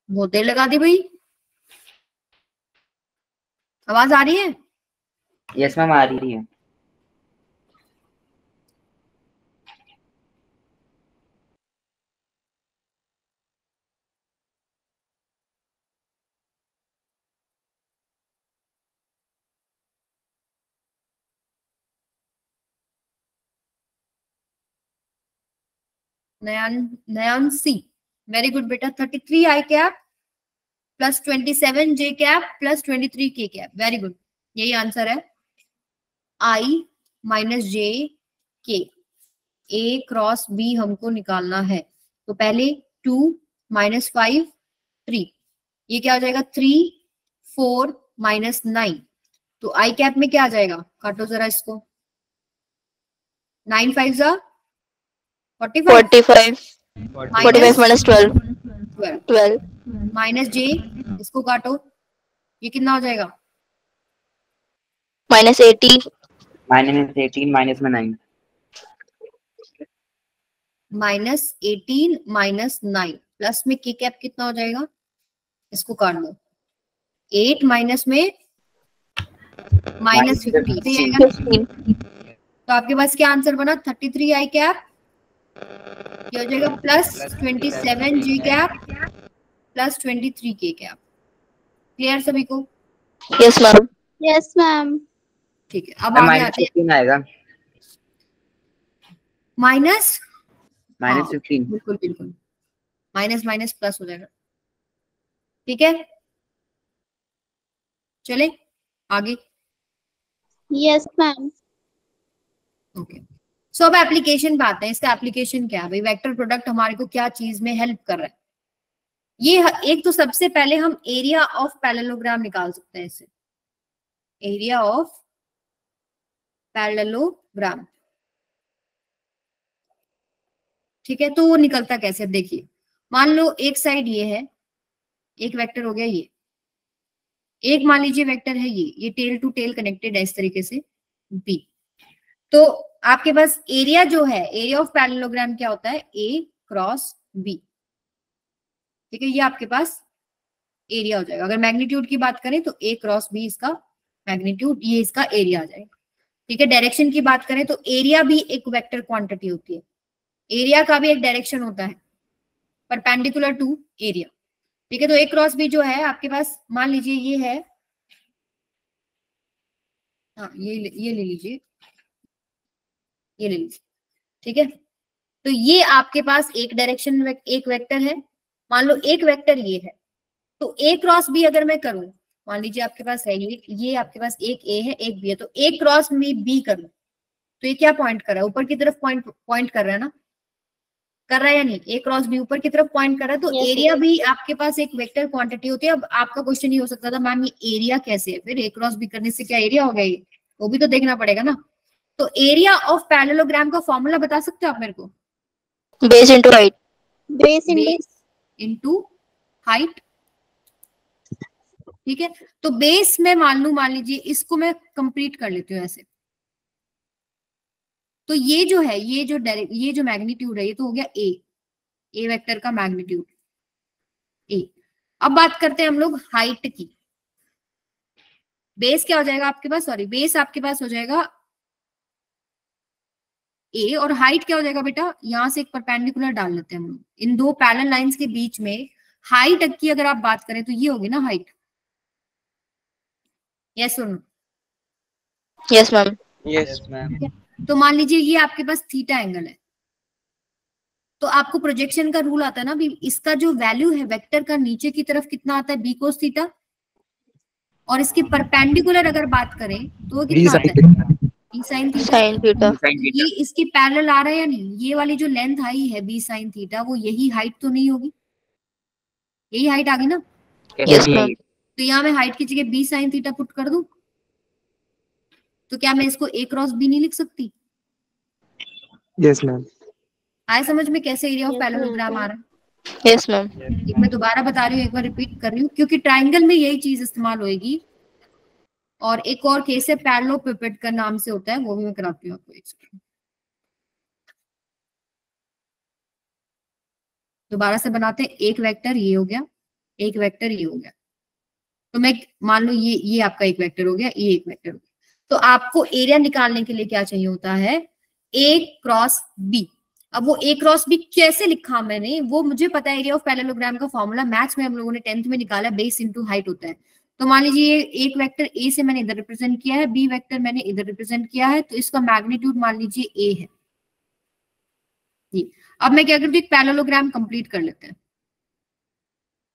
बहुत देर लगा दी भाई। आवाज़ आ रही है? यस मैम आ रही है। नयन नयन सी वेरी गुड बेटा। Thirty three I cap plus twenty seven J cap plus twenty three K cap very good यही आंसर है। आई माइनस जे के ए क्रॉस बी हमको निकालना है। तो पहले टू माइनस फाइव थ्री ये क्या हो जाएगा? थ्री फोर माइनस नाइन तो आई कैप में क्या आ जाएगा? काटो जरा इसको। नाइन फाइव जा forty five 45 45 minus 12 12 minus J इसको काटो। ये कितना हो जाएगा? Minus 80 माइनस एटीन माइनस में nine minus eighteen minus nine plus में के कैप कितना हो जाएगा? इसको काट दो। एट माइनस में माइनस फिफ्टी तो आपके पास क्या आंसर बना? थर्टी थ्री आई कैप ये हो जाएगा plus twenty seven G cap plus twenty three K cap clear सभी को? Yes ma'am. Yes, ma'am. ठीक है अब आगे माइनस आते हैं। आएगा। Minus minus. फिफ्टीन बिल्कुल बिल्कुल। माइनस माइनस प्लस हो जाएगा। ठीक है? चले आगे। यस मैम ओके सो अब एप्लीकेशन पे आते हैं। इसका एप्लीकेशन क्या है? भाई वेक्टर प्रोडक्ट हमारे को क्या चीज़ में हेल्प कर रहा है? ये एक तो सबसे पहले हम एरिया ऑफ़ पैरेललोग्राम निकाल सकते हैं इससे। एरिया ऑफ़ पैरेललोग्राम ठीक है? तो वो निकलता कैसे? देखिए। मान लो एक साइड ये है। एक वेक्टर हो गया ये। एक मान लीजिए वेक्टर है ये। ये टेल टू टेल कनेक्टेड है इस तरीके से। बी तो आपके पास एरिया जो है एरिया ऑफ़ पैरेललोग्राम क्या होता है? ए क्रॉस बी ठीक है, ये आपके पास एरिया हो जाएगा। अगर मैग्नीट्यूड की बात करें तो ए क्रॉस बी इसका मैग्नीट्यूड ये इसका एरिया आ जाएगा। ठीक है डायरेक्शन की बात करें तो एरिया भी एक वेक्टर क्वांटिटी होती है। एरिया का भी एक डायरेक्शन होता है परपेंडिकुलर टू एरिया ठीक है तो ए क्रॉस बी जो है, आपके पास मान लीजिए ये है हाँ ये ये ले लीजिए। ये ले लीजिए ठीक है? तो ये आपके पास एक डायरेक्शन एक वेक्टर है। मान लो एक वेक्टर ये है तो ए क्रॉस बी अगर मैं करूँ मान लीजिए आपके पास है ये ये आपके पास एक ए है एक बी है तो ए क्रॉस में बी करूँ तो ये क्या पॉइंट कर रहा है? ऊपर की तरफ़ पॉइंट पॉइंट कर रहा है ना? कर रहा है या नहीं? ए क्रॉस बी ऊपर की तरफ़ पॉइंट कर रहा है तो एरिया भी आपके पास एक वेक्टर क्वांटिटी होती है। अब आपका क्वेश्चन ये हो सकता था मैम ये एरिया कैसे है? फिर ए क्रॉस बी करने से क्या एरिया हो गया ये? वो भी तो देखना पड़ेगा ना। तो एरिया ऑफ़ पैरेललोग्राम का फॉर्मूला बता सकते हो आप मेरे को? Base into height base into height ठीक है? तो बेस में मान लू मान लीजिए इसको मैं कंप्लीट कर लेती हूँ ऐसे। तो ये जो है ये जो डायरेक्ट ये जो मैग्नीट्यूड है ये तो हो गया ए ए वेक्टर का मैग्नीट्यूड ए अब बात करते हैं हम लोग हाइट की। बेस क्या हो जाएगा आपके पास? सॉरी बेस आपके पास हो जाएगा ए और हाइट क्या हो जाएगा बेटा? यहाँ से एक परपेंडिकुलर डाल लेते हैं हम लोग। इन दो पैरेलल लाइंस के बीच में हाइट की अगर आप बात करें तो ये होगी ना हाइट यस सुन Yes, ma'am. यस मैम तो मान लीजिए ये आपके पास थीटा एंगल है। तो आपको प्रोजेक्शन का रूल आता है ना भी इसका जो वैल्यू है वेक्टर का नीचे की तरफ़ कितना आता है? बी कोस थीटा और इसके परपेंडिकुलर अगर बात करें तो कितना आता है। B sine theta Sin theta. Sine ये इसके पैरेलल आ रहा है या नहीं? ये वाली जो लेंथ आई है बी साइन थीटा वो यही हाइट तो नहीं होगी? यही हाइट आ गई ना? Yes, तो यहाँ मैं हाइट की जगह बी साइन थीटा पुट कर दूँ? तो क्या मैं इसको ए क्रॉस बी नहीं लिख सकती? यस मैम आए समझ में कैसे एरिया ऑफ़ पैरेललोग्राम आ रहा है? Yes, ma'am. एक मैं दोबारा बता रही हूँ एक बार रिपीट कर रही हूँ क्योंकि ट्राइंगल में यही चीज़ इस्तेमाल होएगी। और एक और केस है पैरेललोपिपेड का नाम से होता है, वो भी मैं कराती हूँ आपको, एक। दोबारा से बनाते हैं, एक वेक्टर ये हो गया, एक वेक्टर ये हो गया। तो मैं, मान लो ये ये आपका एक वेक्टर हो गया, ये एक वेक्टर हो गया। तो आपको एरिया निकालने के लिए क्या चाहिए होता है? ए क्रॉस बी अब वो ए क्रॉस बी कैसे लिखा मैंने, वो मुझे पता है एरिया ऑफ़ पैरेललोग्राम का फॉर्मूला मैथ्स में हम लोगों ने टेंथ में निकाला बेस इनटू हाइट होता है। तो मान लीजिए ये एक वेक्टर ए से मैंने इधर रिप्रेजेंट किया है बी वेक्टर मैंने इधर रिप्रेजेंट किया है तो इसका मैग्नीट्यूड मान लीजिए ए है। जी अब मैं क्या करती हूँ एक पैरेललोग्राम कंप्लीट कर लेते हैं।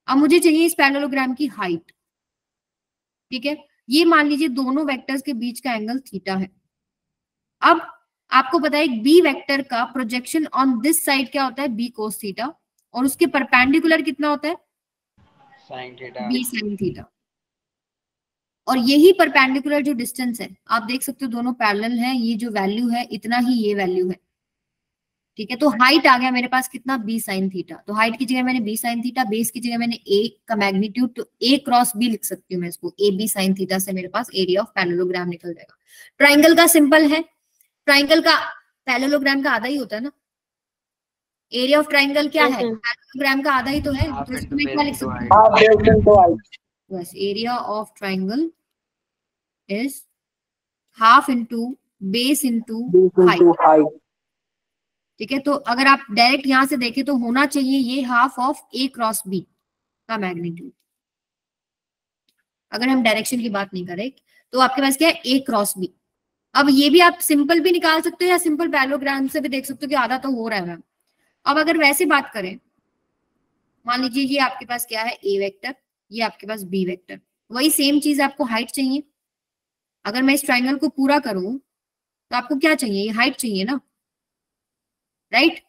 अब मुझे चाहिए इस पैरेललोग्राम की हाइट ठीक है? ये मान लीजिए दोनों वेक्टर्स के बीच का एंगल थीटा है। अब आपको पता है बी वेक्टर का प्रोजेक्शन ऑन दिस साइड क्या होता है? बी कोस थीटा और उसके परपेंडिकुलर कितना होता है? Sine theta B sine theta और यही परपेंडिकुलर जो डिस्टेंस है आप देख सकते हो दोनों पैरेलल हैं ये जो वैल्यू है इतना ही ये वैल्यू है। ठीक है तो हाइट आ गया मेरे पास कितना? बी साइन थीटा तो हाइट की जगह मैंने बी साइन थीटा बेस की जगह मैंने ए का मैग्नीट्यूड तो ए क्रॉस बी लिख सकती हूँ मैं इसको। ए बी साइन थीटा से मेरे पास एरिया ऑफ़ पैरेललोग्राम निकल जाएगा। ट्राइंगल का सिंपल है। ट्राइंगल का पैरेललोग्राम का आधा ही होता है ना? एरिया ऑफ़ ट्राइंगल क्या है? पैरेललोग्राम का आधा ही तो है तो इसको मैं क्या लिख सकती हूँ Yes, area of triangle is half into base into height. ठीक है? तो अगर आप डायरेक्ट यहाँ से देखें तो होना चाहिए ये half of A cross B का मैग्नीट्यूड अगर हम डायरेक्शन की बात नहीं करें तो आपके पास क्या है? ए क्रॉस बी अब ये भी आप सिंपल भी निकाल सकते हो या सिंपल पैलोग्राम से भी देख सकते हो कि आधा तो हो रहा है मैम अब अगर वैसे बात करें मान लीजिए ये आपके पास क्या है? ए वेक्टर ये आपके पास बी वेक्टर वही सेम चीज़ आपको हाइट चाहिए। अगर मैं इस ट्राइंगल को पूरा करूँ तो आपको क्या चाहिए? ये हाइट चाहिए ना। राइट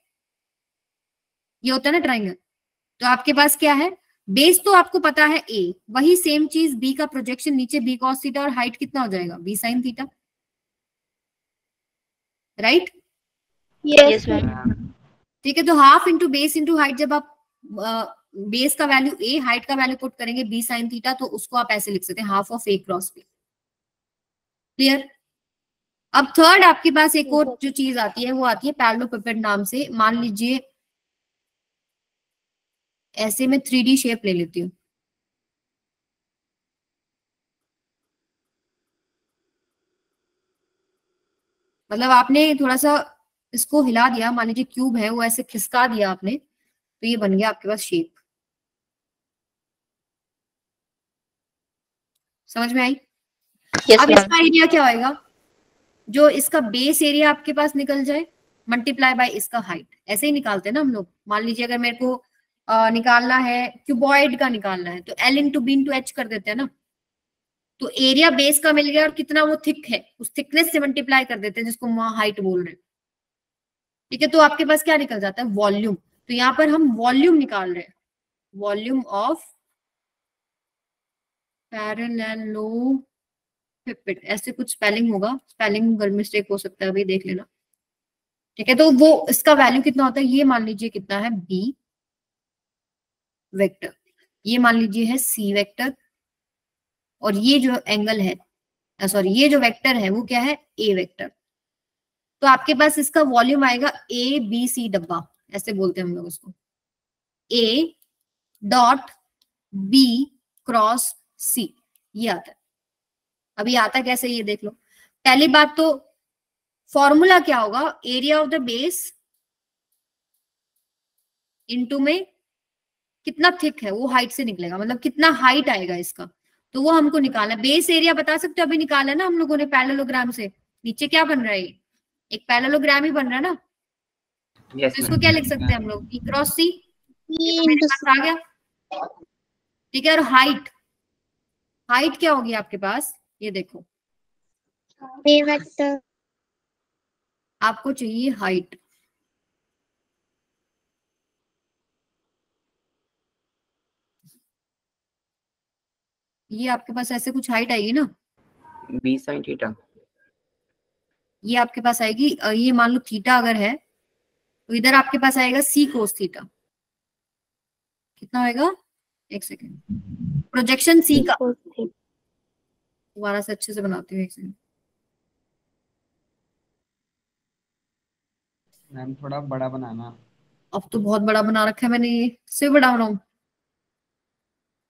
ये होता है ना ट्राइंगल तो आपके पास क्या है? बेस तो आपको पता है ए वही सेम चीज़ बी का प्रोजेक्शन नीचे बी कॉस थीटा और हाइट कितना हो जाएगा? B sine theta right Yes, ma'am. ठीक है तो half into base into height जब आप बेस का वैल्यू ए हाइट का वैल्यू पुट करेंगे बी साइन थीटा तो उसको आप ऐसे लिख सकते हैं half of A cross B clear अब थर्ड आपके पास एक और जो चीज़ आती है, वो आती है पैरेललोपिपेड नाम से। मान लीजिए, ऐसे में थ्री डी शेप ले लेती हूँ। मतलब आपने थोड़ा सा इसको हिला दिया, मान लीजिए क्यूब है, वो ऐसे खिसका दिया आपने तो ये बन गया आपके पास शेप समझ में आई? Yes, अब इसका एरिया क्या होएगा? जो इसका बेस एरिया आपके पास निकल जाए मल्टीप्लाई बाय इसका हाइट ऐसे ही निकालते हैं ना हम लोग। मान लीजिए अगर मेरे को अ, निकालना है क्यूबॉइड का निकालना है तो L into B into H कर देते हैं ना। तो एरिया बेस का मिल गया और कितना वो थिक है उस थिकनेस से मल्टीप्लाई कर देते हैं जिसको वहाँ हाइट बोल रहे हैं। ठीक है तो आपके पास क्या निकल जाता है? वॉल्यूम तो यहाँ पर हम वॉल्यूम निकाल रहे हैं। वॉल्यूम ऑफ़ पैरेललोपिपेड ऐसे कुछ स्पेलिंग होगा। स्पेलिंग अगर मिस्टेक हो सकता है, अभी देख लेना। ठीक है तो वो इसका वैल्यू कितना होता है? ये मान लीजिए कितना है? बी वेक्टर ये मान लीजिए है सी वेक्टर और ये जो एंगल है सॉरी ये जो वेक्टर है, वो क्या है? ए वेक्टर तो आपके पास इसका वॉल्यूम आएगा ए बी सी डब्बा। ऐसे बोलते हैं हम लोग उसको A dot B cross C ये आता है। अभी आता कैसे ये देख लो। पहली बात तो फॉर्मूला क्या होगा? Area of the base into में कितना थिक है वो हाइट से निकलेगा। मतलब कितना हाइट आएगा इसका। तो वो हमको निकालना है। बेस एरिया बता सकते हो? अभी निकाला है ना हम लोगों ने पैरेललोग्राम से। नीचे क्या बन रहा है? एक पैरेललोग्राम ही बन रहा है ना? Yes, तो इसको क्या लिख सकते हैं हम लोग? क्रॉस सी E पास आ गया। ठीक है और हाइट हाइट क्या होगी आपके पास? ये देखो। आपको चाहिए हाइट ये आपके पास ऐसे कुछ हाइट आएगी ना? B sin theta. ये आपके पास आएगी। ये मान लो थीटा अगर है तो इधर आपके पास आएगा सी कोस थीटा। कितना होएगा? एक सेकेंड। प्रोजेक्शन सी का। दोबारा से अच्छे से बनाती हूँ एक सेकेंड मैम थोड़ा बड़ा बनाना। अब तो बहुत बड़ा बना रखा है मैंने ये। भी बड़ा बनाऊँ?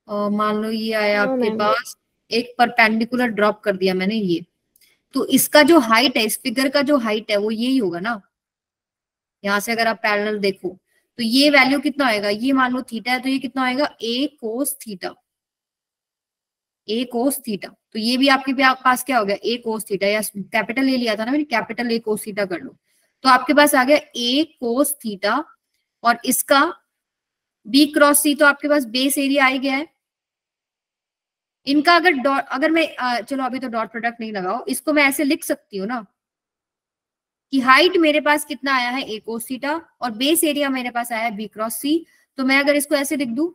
अ, मान लो ये आया हाँ, आपके पास एक परपेंडिकुलर ड्रॉप कर दिया मैंने ये। तो इसका जो हाइट है इस फिगर का जो हाइट है वो यही होगा ना? यहाँ से अगर आप पैरेलल देखो तो ये वैल्यू कितना आएगा? ये मान लो थीटा है तो ये कितना आएगा? ए कोस थीटा ए कोस थीटा तो ये भी आपके पास क्या हो गया? ए कोस थीटा या कैपिटल ए लिया था ना मैंने कैपिटल ए कोस थीटा कर लो। तो आपके पास आ गया ए कोस थीटा और इसका बी क्रॉस सी तो आपके पास बेस एरिया आ गया है। इनका अगर डॉट अगर मैं चलो अभी तो डॉट प्रोडक्ट नहीं लगाओ, इसको मैं ऐसे लिख सकती हूँ ना, कि हाइट मेरे पास कितना आया है? ए कोस थीटा और बेस एरिया मेरे पास आया है बी क्रॉस सी तो मैं अगर इसको ऐसे लिख दू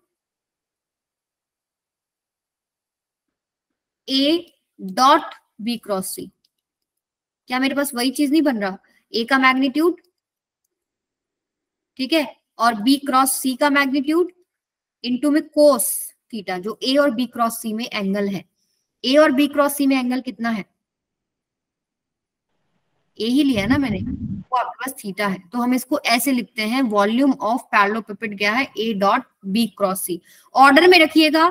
A dot B cross C क्या मेरे पास वही चीज़ नहीं बन रहा? ए का मैग्नीट्यूड ठीक है? और बी क्रॉस सी का मैग्नीट्यूड इनटू में कोस थीटा जो ए और बी क्रॉस सी में एंगल है। ए और बी क्रॉस सी में एंगल कितना है? ए ही लिया ना मैंने। वो आपके पास थीटा है। तो हम इसको ऐसे लिखते हैं वॉल्यूम ऑफ़ पैरेललोपिपेड क्या है A dot B cross C order में रखिएगा,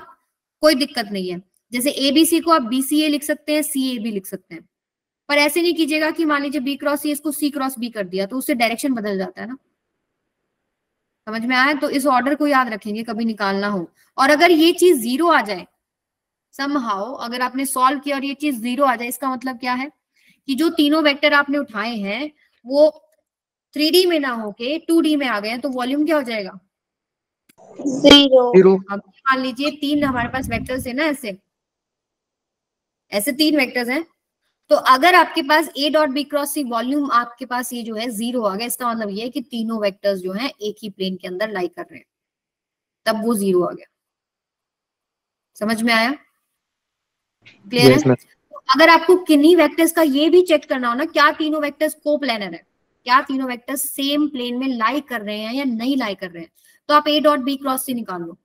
कोई दिक्कत नहीं है। जैसे ए बी सी को आप बी सी ए लिख सकते हैं सी ए भी लिख सकते हैं। पर ऐसे नहीं कीजिएगा कि मान लीजिए बी क्रॉस सी इसको सी क्रॉस बी कर दिया तो उससे डायरेक्शन बदल जाता है ना। समझ में आया? तो इस ऑर्डर को याद रखेंगे कभी निकालना हो। और अगर ये चीज़ ज़ीरो आ जाए समहाउ अगर आपने सॉल्व किया और ये चीज़ ज़ीरो आ जाए इसका मतलब क्या है? कि जो तीनों वेक्टर आपने उठाए हैं वो थ्री में ना होके टू में आ गए तो वॉल्यूम क्या हो जाएगा. ज़ीरो अब मान लीजिए तीन हमारे पास वेक्टर्स है ना ऐसे। ऐसे तीन वेक्टर्स हैं। तो अगर आपके पास A dot B cross C volume आपके पास ये जो है ज़ीरो आ गया इसका मतलब ये है कि तीनों वेक्टर्स जो हैं एक ही प्लेन के अंदर लाई कर रहे हैं। तब वो ज़ीरो आ गया। समझ में आया? क्लियर है? तो अगर आपको किन्हीं वेक्टर्स का ये भी चेक करना हो ना क्या तीनों वेक्टर्स को प्लेनर है? क्या तीनों वेक्टर्स सेम प्लेन में लाई कर रहे हैं या नहीं लाई कर रहे हैं? तो आप A dot B cross C निकाल लो।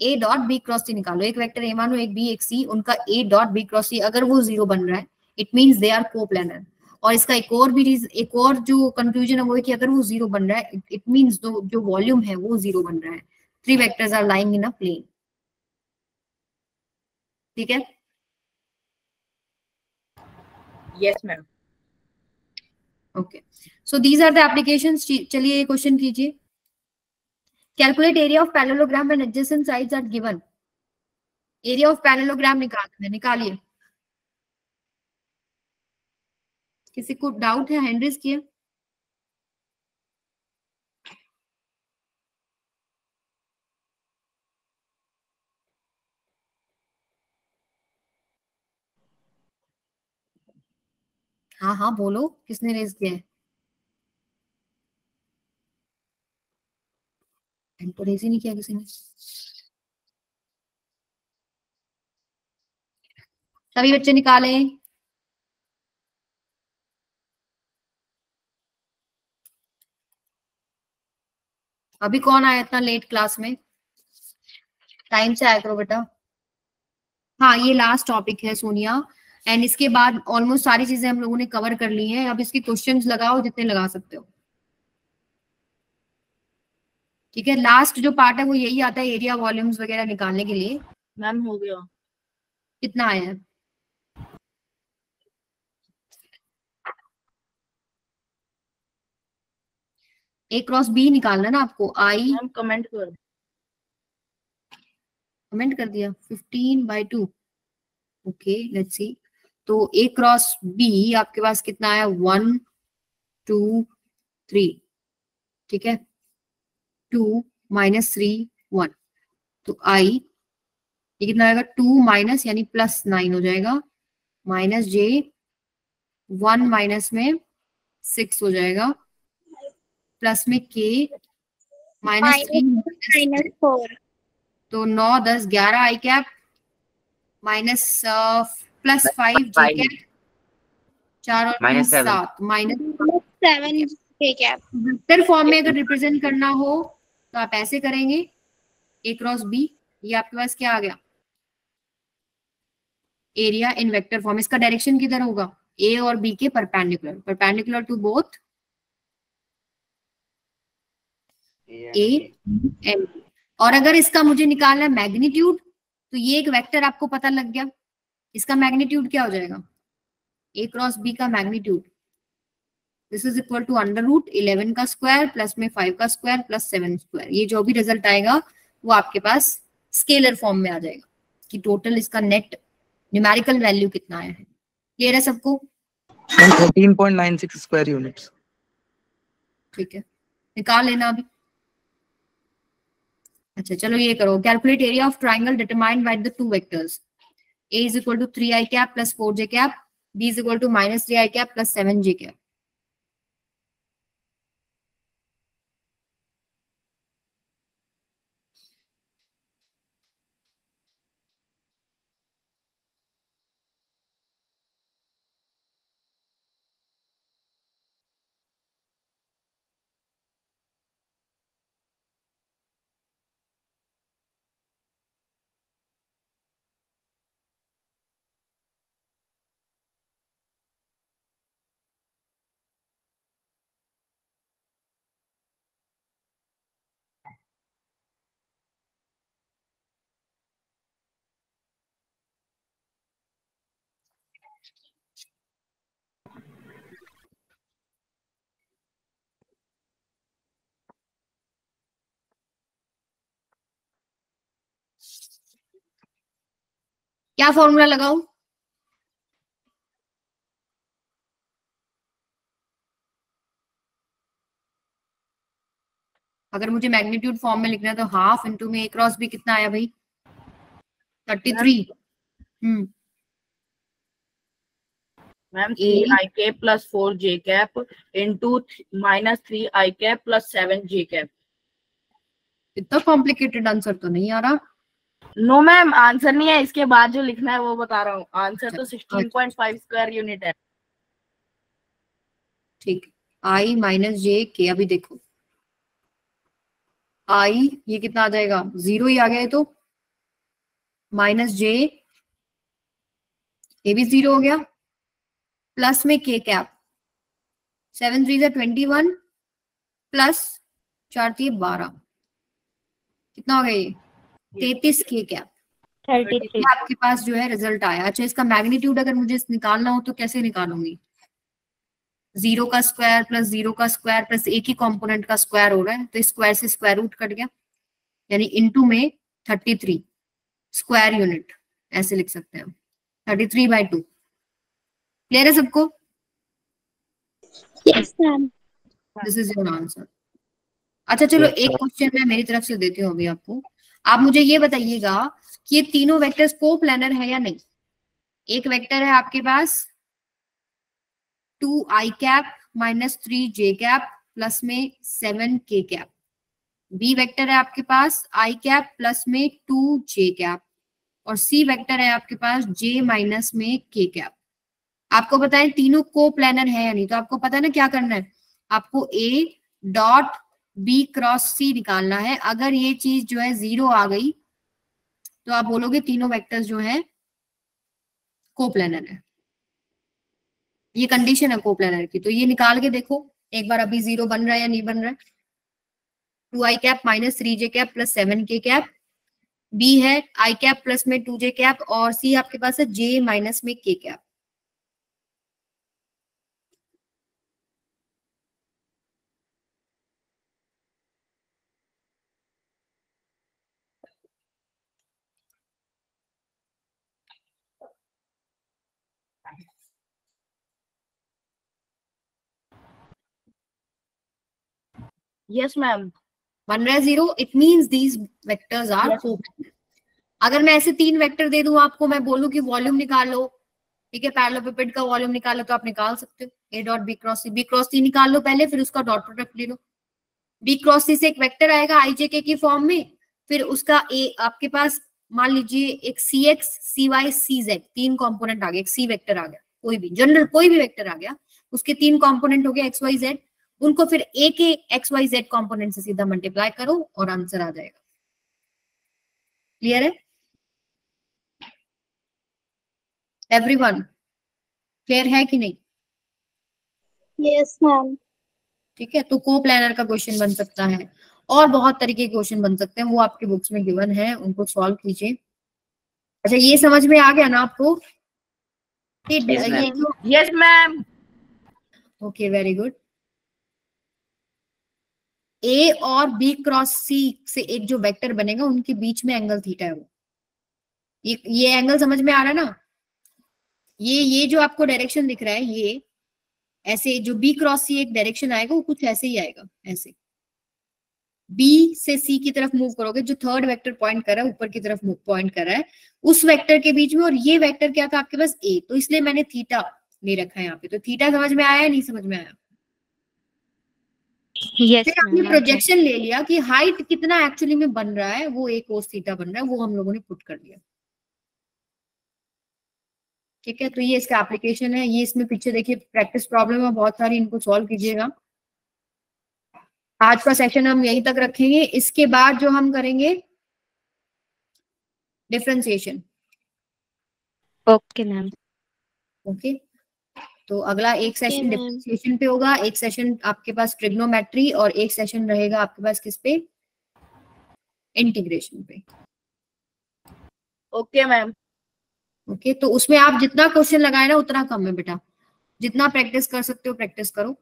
A dot B cross C निकालो। एक वेक्टर ए मानो एक बी एक सी उनका A dot B cross C अगर वो ज़ीरो बन रहा है it means they are coplanar और इसका एक और भी एक और जो कंक्लूजन है वो है कि अगर वो ज़ीरो बन रहा है इट मींस जो जो वॉल्यूम है वो ज़ीरो बन रहा है। Three vectors are lying in a plane ठीक है? Yes, ma'am. Okay so these are the applications चलिए ये क्वेश्चन कीजिए। Calculate area of parallelogram when adjacent sides are given area of parallelogram निकालना निकालिए। किसी को डाउट है हैंड रेज किया हाँ हाँ बोलो, किसने रेज किया है रेज ही नहीं किया किसी ने। सभी बच्चे निकाले। अभी कौन आया इतना लेट क्लास में? टाइम से आया करो बेटा। हाँ ये लास्ट टॉपिक है सोनिया। एंड इसके बाद ऑलमोस्ट सारी चीज़ें हम लोगों ने कवर कर ली हैं। अब इसके क्वेश्चंस लगाओ जितने लगा सकते हो। ठीक है लास्ट जो पार्ट है वो यही आता है एरिया वॉल्यूम्स वगैरह निकालने के लिए। मैम हो गया। कितना आया है? ए क्रॉस बी निकालना ना आपको। आई कमेंट कर कमेंट कर दिया। 15 by two okay let's see तो ए क्रॉस बी आपके पास कितना आया? वन टू थ्री ठीक है? Two minus three one. तो आई ये कितना आएगा? टू माइनस यानी प्लस नाइन हो जाएगा। माइनस जे वन माइनस में सिक्स हो जाएगा। प्लस में के माइनस थ्री माइनस फोर। तो नौ दस ग्यारह I cap minus plus five J. Cap चार और सात minus seven K cap. Vector form में अगर रिप्रेजेंट करना हो तो आप ऐसे करेंगे ए क्रॉस बी ये आपके पास क्या आ गया? एरिया इन वेक्टर फॉर्म इसका डायरेक्शन किधर होगा? ए और बी के perpendicular perpendicular to both A M और अगर इसका मुझे निकालना है मैग्नीट्यूड तो ये एक वेक्टर आपको पता लग गया। इसका मैग्नीट्यूड क्या हो जाएगा? ए क्रॉस बी का magnitude this is equal to under root eleven का स्क्वायर प्लस में फाइव का स्क्वायर प्लस सेवन स्क्वायर ये जो भी रिज़ल्ट आएगा वो आपके पास स्केलर फॉर्म में आ जाएगा कि टोटल इसका नेट न्यूमेरिकल वैल्यू कितना आया है। क्लियर है सबको? 13.96 स्क्वायर यूनिट्स ठीक है। निकाल लेना अभी। अच्छा चलो ये करो। Calculate area of triangle determined by the two vectors a is equal to 3i cap plus 4j cap. B is equal to minus 3i cap plus 7j cap. क्या फॉर्मूला लगाऊँ? अगर मुझे मैग्नीट्यूड फॉर्म में लिखना है तो half into में A cross भी कितना आया भाई? Thirty three ma'am. Three I cap plus four J cap into minus three I cap plus seven J cap इतना कॉम्प्लिकेटेड आंसर तो नहीं आ रहा। नो मैम आंसर नहीं है इसके बाद जो लिखना है वो बता रहा हूँ। आंसर तो sixteen point five square unit है। ठीक। आई माइनस जे के अभी देखो। आई ये कितना आ जाएगा? ज़ीरो ही आ गया है तो। माइनस जे ये भी ज़ीरो हो गया। प्लस में के कैप सेवन थ्री जो ट्वेंटी वन प्लस चार थी बारह। कितना हो गया ये? तैतीस के कैप थर्टी थ्री आपके पास जो है रिज़ल्ट आया। अच्छा इसका मैग्नीट्यूड अगर मुझे निकालना हो तो कैसे निकालूँगी? ज़ीरो का स्क्वायर प्लस ज़ीरो का स्क्वायर प्लस एक ही कंपोनेंट का स्क्वायर हो रहा है तो स्क्वायर से स्क्वायर रूट कट गया। यानी इनटू में थर्टी थ्री स्क्वायर यूनिट ऐसे लिख सकते हैं। Thirty three by two clear है सबको? दिस इज़ योर आंसर अच्छा चलो Yes, एक क्वेश्चन मैं मेरी तरफ़ से देती हूँ अभी आपको। आप मुझे ये बताइएगा कि ये तीनों वेक्टर्स को प्लानर है या नहीं? एक वेक्टर है आपके पास two I cap minus three J cap plus में seven K cap B vector है आपके पास आई कैप प्लस में टू जे कैप और सी वेक्टर है आपके पास जे माइनस में के कैप आपको बताएँ तीनों को प्लानर है या नहीं? तो आपको पता है ना क्या करना है? आपको A dot B cross C निकालना है। अगर ये चीज़ जो है ज़ीरो आ गई तो आप बोलोगे तीनों वेक्टर्स जो है कोप्लानर है। ये कंडीशन है कोप्लानर की। तो ये निकाल के देखो, एक बार अभी ज़ीरो बन रहा है या नहीं बन रहा है। Two I cap minus three J cap plus seven K cap B है आई कैप प्लस में टू जे कैप और सी आपके पास है जे माइनस में के कैप यस मैम रहा है zero it means these vectors are Yes. अगर मैं ऐसे तीन वेक्टर दे दूँ आपको मैं बोलूँ कि वॉल्यूम निकालो। ठीक है पैरेललोपिपेड का वॉल्यूम निकालो तो आप निकाल सकते हो। A dot B cross C B cross C निकाल लो पहले फिर उसका डॉट प्रोडक्ट ले लो। बी क्रॉस सी से एक वेक्टर आएगा आईजेके की फॉर्म में फिर उसका ए आपके पास मान लीजिए एक C X C Y C Z तीन कॉम्पोनेंट आ गए एक सी वेक्टर आ गया कोई भी जनरल कोई भी वेक्टर आ गया उसके तीन कॉम्पोनेंट हो गए एक्स वाई जेड उनको फिर ए के एक्स वाई जेड कॉम्पोनेंट से सीधा मल्टीप्लाई करो और आंसर आ जाएगा। क्लियर है? एवरीवन क्लियर है कि नहीं? Yes. ठीक है तो को प्लानर का क्वेश्चन बन सकता है। और बहुत तरीके के क्वेश्चन बन सकते हैं वो आपके बुक्स में गिवन है उनको सॉल्व कीजिए। अच्छा ये समझ में आ गया ना आपको? Yes ma'am okay very good A और बी क्रॉस सी से एक जो वेक्टर बनेगा, उनके बीच में एंगल थीटा है वो। ये ये एंगल समझ में आ रहा है ना? ये ये जो आपको डायरेक्शन दिख रहा है, ये, ऐसे जो बी क्रॉस सी एक डायरेक्शन आएगा, वो कुछ ऐसे ही आएगा, ऐसे। बी से सी की तरफ़ मूव करोगे, जो थर्ड वेक्टर पॉइंट कर रहा है, ऊपर की तरफ़ पॉइंट कर रहा है, उस वेक्टर के बीच में और ये वेक्टर क्या था आपके पास? ए तो इसलिए मैंने थीटा ले रखा है यहाँ पे। तो थीटा समझ में आया नहीं समझ में आया? Yes, फिर आपने प्रोजेक्शन ले लिया कि हाइट कितना एक्चुअली में बन रहा है वो एक कोस थीटा बन रहा है वो हम लोगों ने पुट कर दिया ठीक है तो ये इसका एप्लीकेशन है ये इसमें पीछे देखिए प्रैक्टिस प्रॉब्लम है बहुत सारी इनको सॉल्व कीजिएगा। आज का सेशन हम यहीं तक रखेंगे इसके बाद जो हम करेंगे डिफ्रेंसिएशन ओके मैम ओके तो अगला एक सेशन डिफ्रेंशिएशन पे होगा एक सेशन आपके पास ट्रिग्नोमेट्री और एक सेशन रहेगा आपके पास किस पे? इंटीग्रेशन पे। ओके मैम ओके तो उसमें आप जितना क्वेश्चन लगाए ना उतना कम है बेटा। जितना प्रैक्टिस कर सकते हो प्रैक्टिस करो।